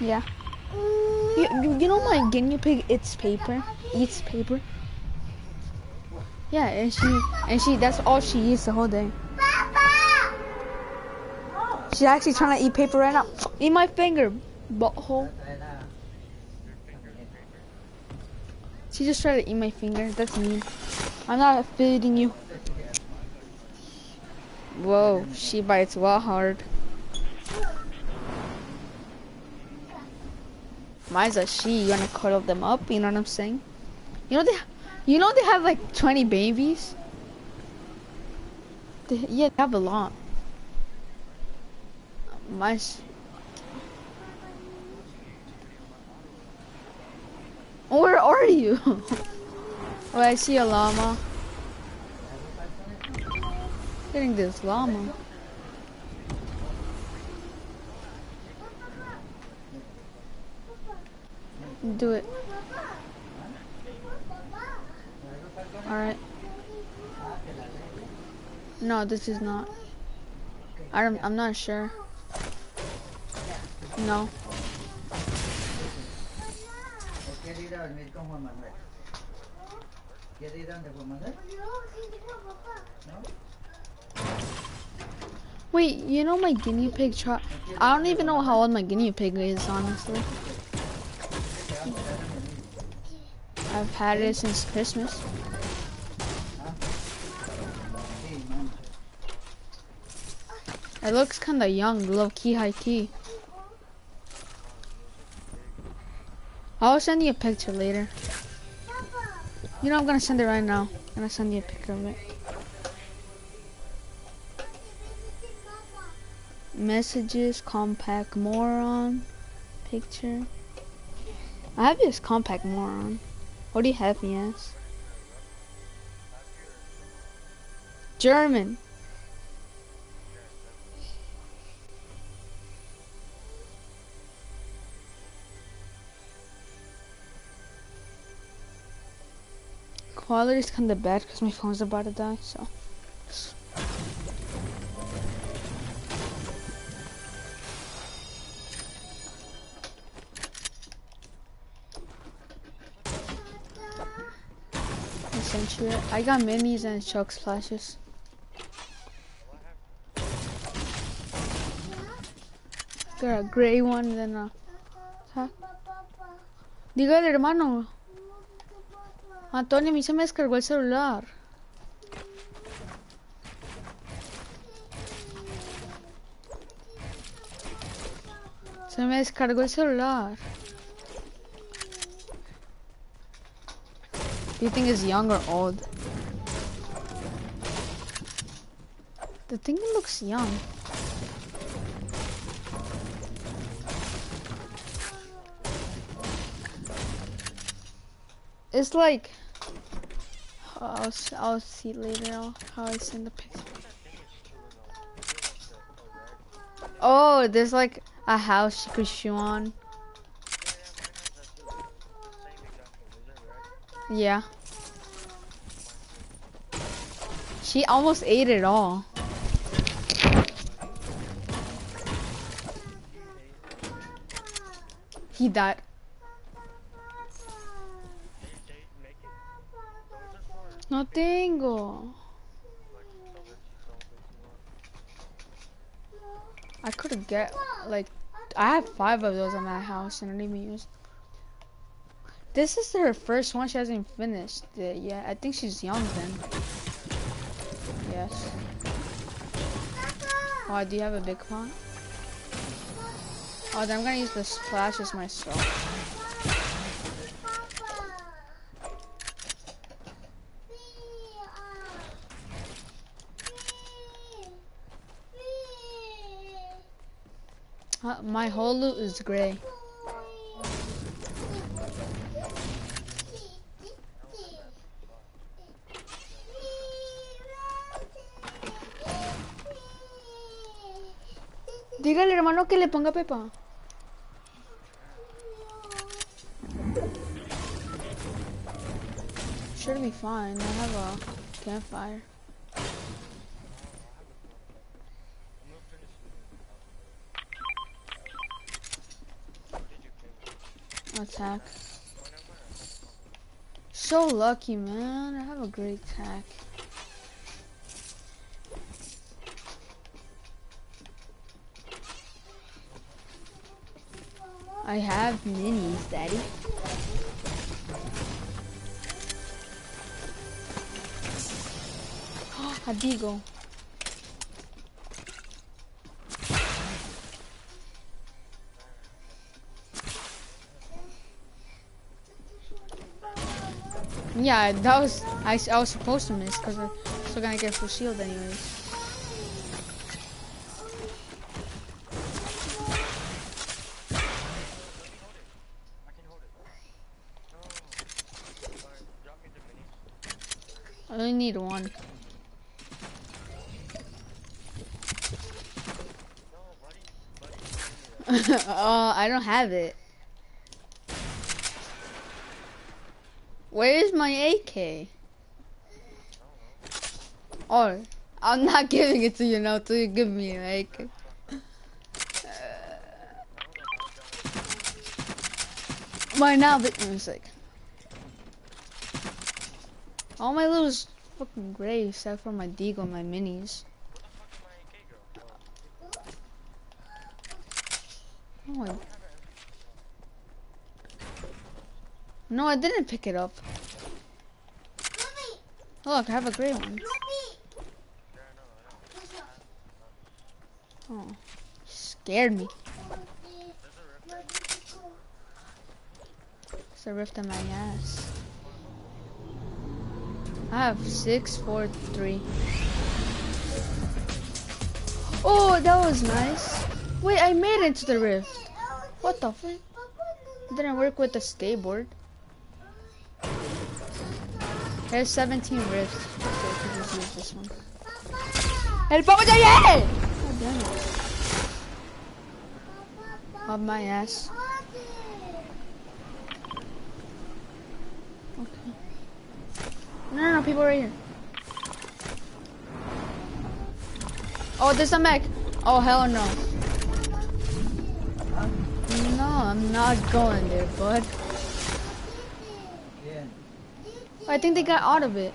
Yeah. You, you, you know my guinea pig eats paper? Eats paper? Yeah, and she, and she, that's all she eats the whole day. She's actually trying to eat paper right now. Eat my finger, butthole. She just tried to eat my finger. That's mean. I'm not feeding you. Whoa, she bites well hard. Mine's a she. You wanna cuddle them up? You know what I'm saying? You know they, you know they have like 20 babies. They, yeah, they have a lot. Mine's. Where are you? oh, I see a llama. Getting this llama. Do it. Alright. No, this is not. I don't, I'm not sure. No. Wait, you know my guinea pig try- I don't even know how old my guinea pig is, honestly. I've had it since Christmas. It looks kinda young, low key, high key. I'll send you a picture later. You know, I'm gonna send it right now. I'm gonna send you a picture of it. Messages, compact moron, picture. I have this compact moron. What do you have me as? German. Quality's kinda bad because my phone's about to die, so. I. I got minis and chug splashes. Got a gray one, then a. Huh? Dígale, hermano. Antonio, a mí se me descargó el celular. Se me descargó el celular. Do you think it's young or old? The thing looks young. It's like I'll I'll see later how- how I send the picture. Oh, there's like a house you could shoe on. Yeah. She almost ate it all. He died. No tengo. I could get like I have five of those in my house and I didn't even use. This is her first one. She hasn't finished it yet. I think she's young then. Yes. Oh, do you have a big pot? Oh, then I'm gonna use the splashes myself. Uh, my whole loot is gray. Dígale hermano que le ponga pepa. Should be fine. I have a campfire. I'm gonna finish it. What did you pick? Attack. So lucky, man. I have a great attack. I have minis, daddy. a deagle. Yeah, that was I was supposed to miss because I'm still gonna get full shield anyways. I. I only need one. That. uh, I don't have it. Where is my AK? Oh, I'm not giving it to you now till you give me an AK. Uh, why now? But music. like all my little fucking gray except for my deagle, and my minis. My Oh, no, I didn't pick it up. Look, I have a gray one. Oh, scared me. It's a rift in my ass. I have six, four, three. Oh, that was nice. Wait, I made it to the rift. What the fuck? Didn't work with the skateboard. There's 17 rifts. So can just use this one. El pavo ya llegué! God damn it. Up my ass. Okay. No, no, no, people right here. Oh, there's a mech. Oh, hell no. No, I'm not going there, bud. Yeah. I think they got out of it.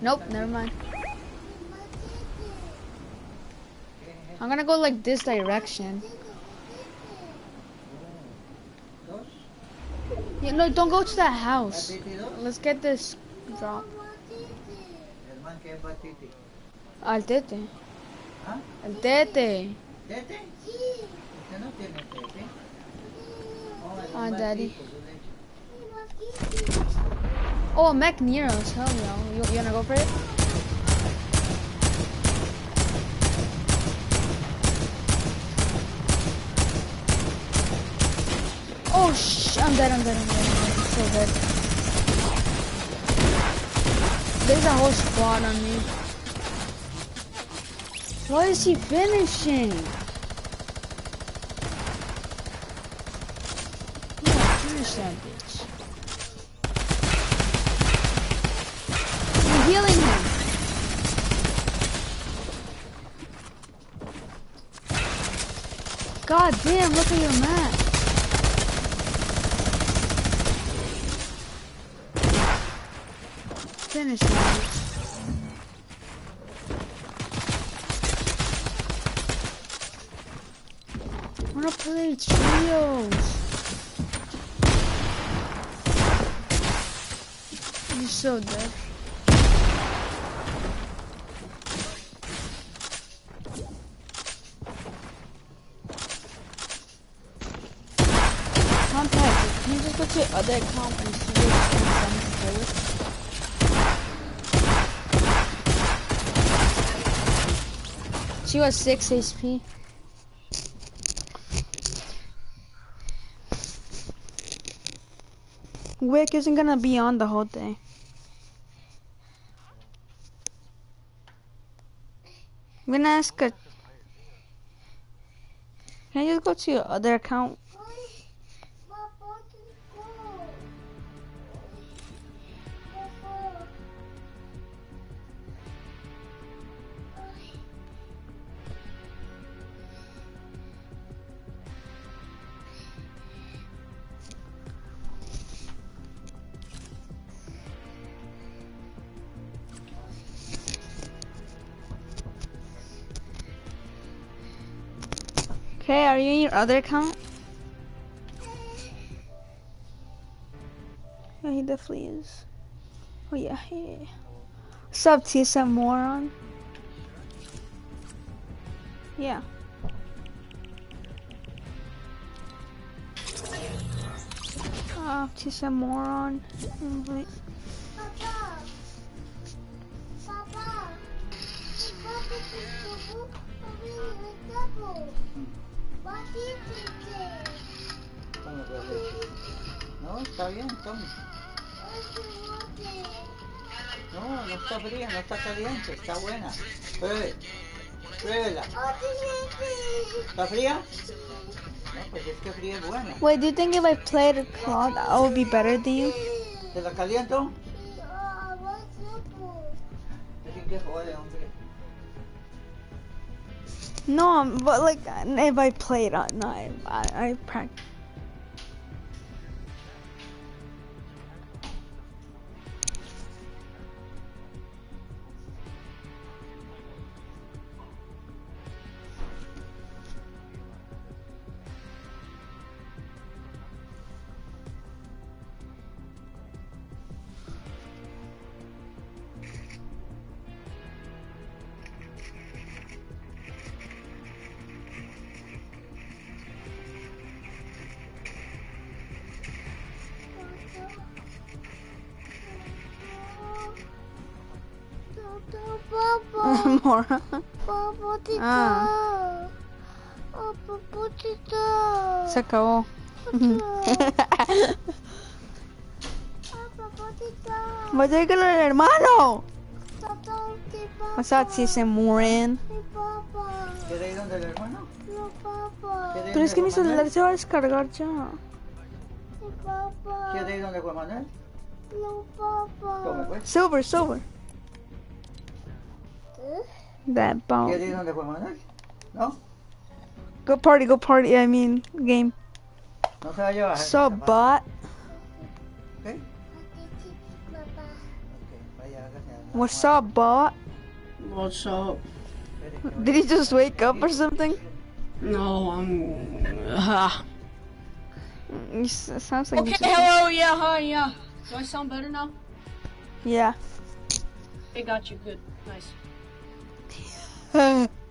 Nope, never mind. I'm gonna go like this direction. Yeah, no, don't go to that house. Let's get this drop. Hermano, ¿qué es Titi? Al tete. Al tete. ¿Tete? Usted no tiene tete. Es Ah, daddy. Oh, mech near us. Hell yeah. You, you wanna go for it? Oh, sh! I'm dead, I'm dead, I'm dead. I'm so dead. There's a whole squad on me. Why is he finishing? Yeah, finish that bitch. God damn, look at your map. Finish that. I wanna play trios. You're so dead. Contact, can you just go to your other account and see what you can send to play with? She was 6 HP. Wick isn't gonna be on the whole day. I'm gonna ask a. Can you just go to your other account? Okay, are you in your other account? Yeah, he definitely is. Oh yeah, yeah. What's up, TSM moron? Yeah. Ah, TSM moron. Invite. Papa. Papa. No, está bien, toma. No, no está fría, no está caliente, está buena. Pruebe. Pruébela. ¿Está fría? No, pues es que fría es buena. Wait, do you think if I played a cloud, I would be better than you? ¿Te la caliento? Así que jode, hombre. No, but like if I played on, no, I, I, I practice. Papa. moron. Papa, Ah. Oh, papotito. Se acabó. Papotito. Vaya a el hermano. Papotito, papa. What's up, TSM moron? Sí, papá. ¿Quiere ir donde el hermano? No, papá. ¿Quiere ir Pero es que mi donde Juan celular Manuel? se va a descargar ya. Sí, papá. ¿Quiere ir donde Juan Manuel? No, papá. Tome pues. Silver, silver. ¿Eh? That bomb. ¿Quiere ir donde Juan ¿No? Go party, go party. I mean, game. No se va a llevar. So, Papá. bot. ¿Ok? Papá. Ok, vaya, hágase. What's up, bot? What's up? Did he just wake up or something? No, I'm. Uh, it sounds like okay, hello, yeah, hi, yeah. Do I sound better now? Yeah. It got you, good, nice. Matthew,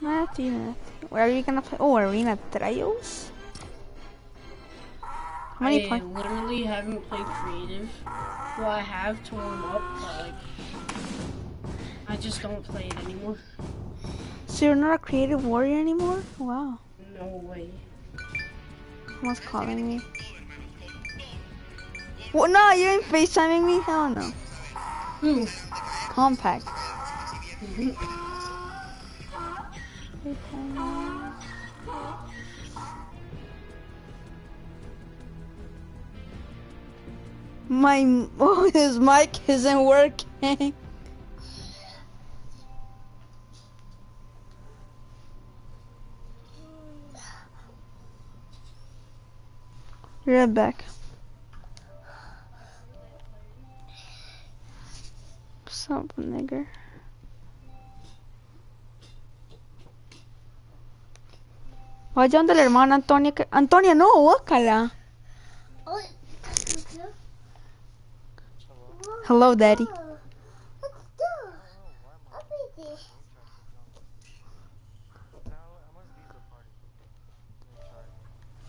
Matthew. Where are you gonna play? Oh, Arena Trios? How many I points? literally haven't played creative. Well, I have to warm up, but like, I just don't play it anymore. So you're not a creative warrior anymore? Wow. No way. Someone's calling me. What? No, you ain't FaceTiming me? Hell no. Who? Compact. Mm-hmm. My oh, his mic isn't working. Right back. Something nigger? Vaya donde la hermana Antonia. Antonia, no. Hello, daddy.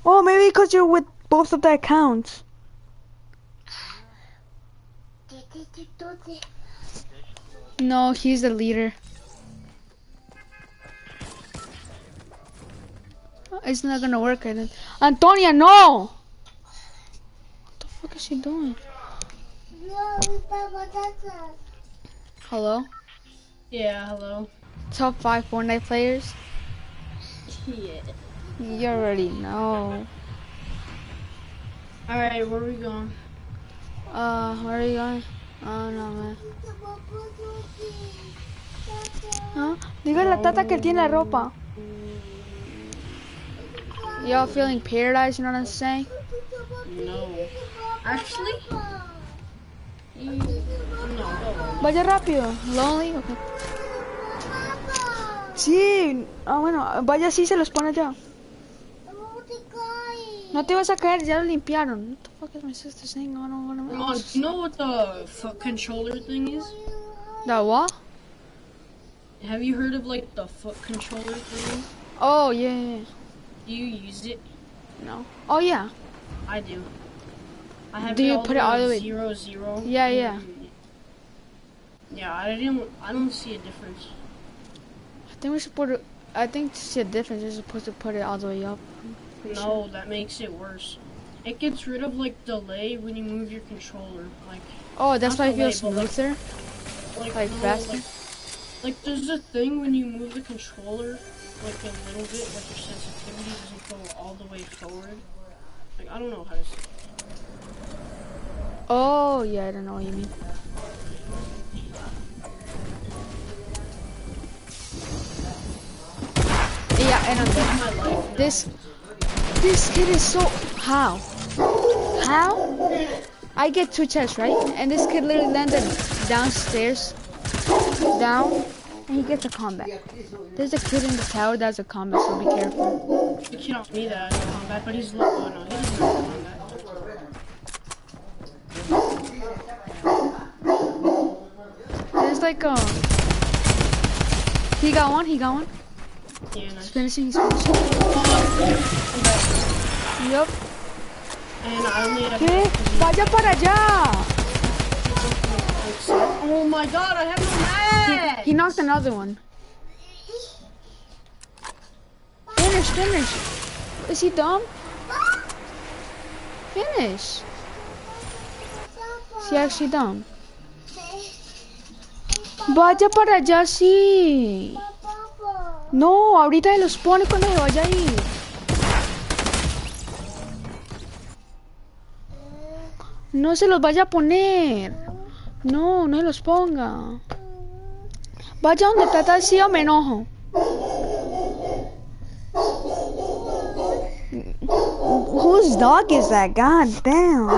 Oh, maybe because you're with both of the accounts. No, he's the leader. It's not gonna work, I think. Antonia, no! What the fuck is she doing? No. Hello? Yeah, hello. Top five Fortnite players? Yeah. You already know. Alright, where are we going? Uh, where are you going? Oh, no, man. ¿Ah? Diga la tata que tiene la ropa. Y'all feeling paradise, you know what I'm saying? No. Actually? Mm, No. Vaya rápido. Lonely, ok. Sí, ah, bueno, vaya así se los pone ya. No te vas a caer, ya lo limpiaron. What the fuck is my sister saying? I don't wanna Oh, do you know what the foot controller thing is? The what? Have you heard of like the foot controller thing? Oh, yeah, yeah, yeah. Do you use it? No. Oh, yeah. I do. I have Do you put it all the way- zero zero. Yeah, yeah. Yeah, I didn't. I don't see a difference. I think we should put it, I think to see a difference, we're supposed to put it all the way up. No, that makes it worse. It gets rid of like delay when you move your controller. Like, Oh, that's why it feels smoother. like, Like no, faster? Like, like there's a thing when you move the controller, like a little bit, like your sensitivity doesn't go all the way forward. Like I don't know how to say. Oh, yeah, I don't know what you mean. Yeah, and on the, My life. now. this, this kid is so, how? How? I get two chests, right? And this kid literally landed downstairs, down, and he gets a combat. There's a kid in the tower that's a combat, so be careful. The kid on me that has combat, but he's low. Oh, no, he doesn't have combat. There's like a, he got one, he got one. Yeah, He's finishing, he's finishing. Yup. And I only have. ¿Qué? Vaya para allá. Oh my god, I have no match! He knocked another one. Finish, finish. Is he dumb? Finish. Is he actually dumb? Vaya para allá, sí. No, ahorita se los pone cuando se vaya a ir. No se los vaya a poner. No, no se los ponga. Vaya donde está así o me enojo. Whose dog is that? God damn.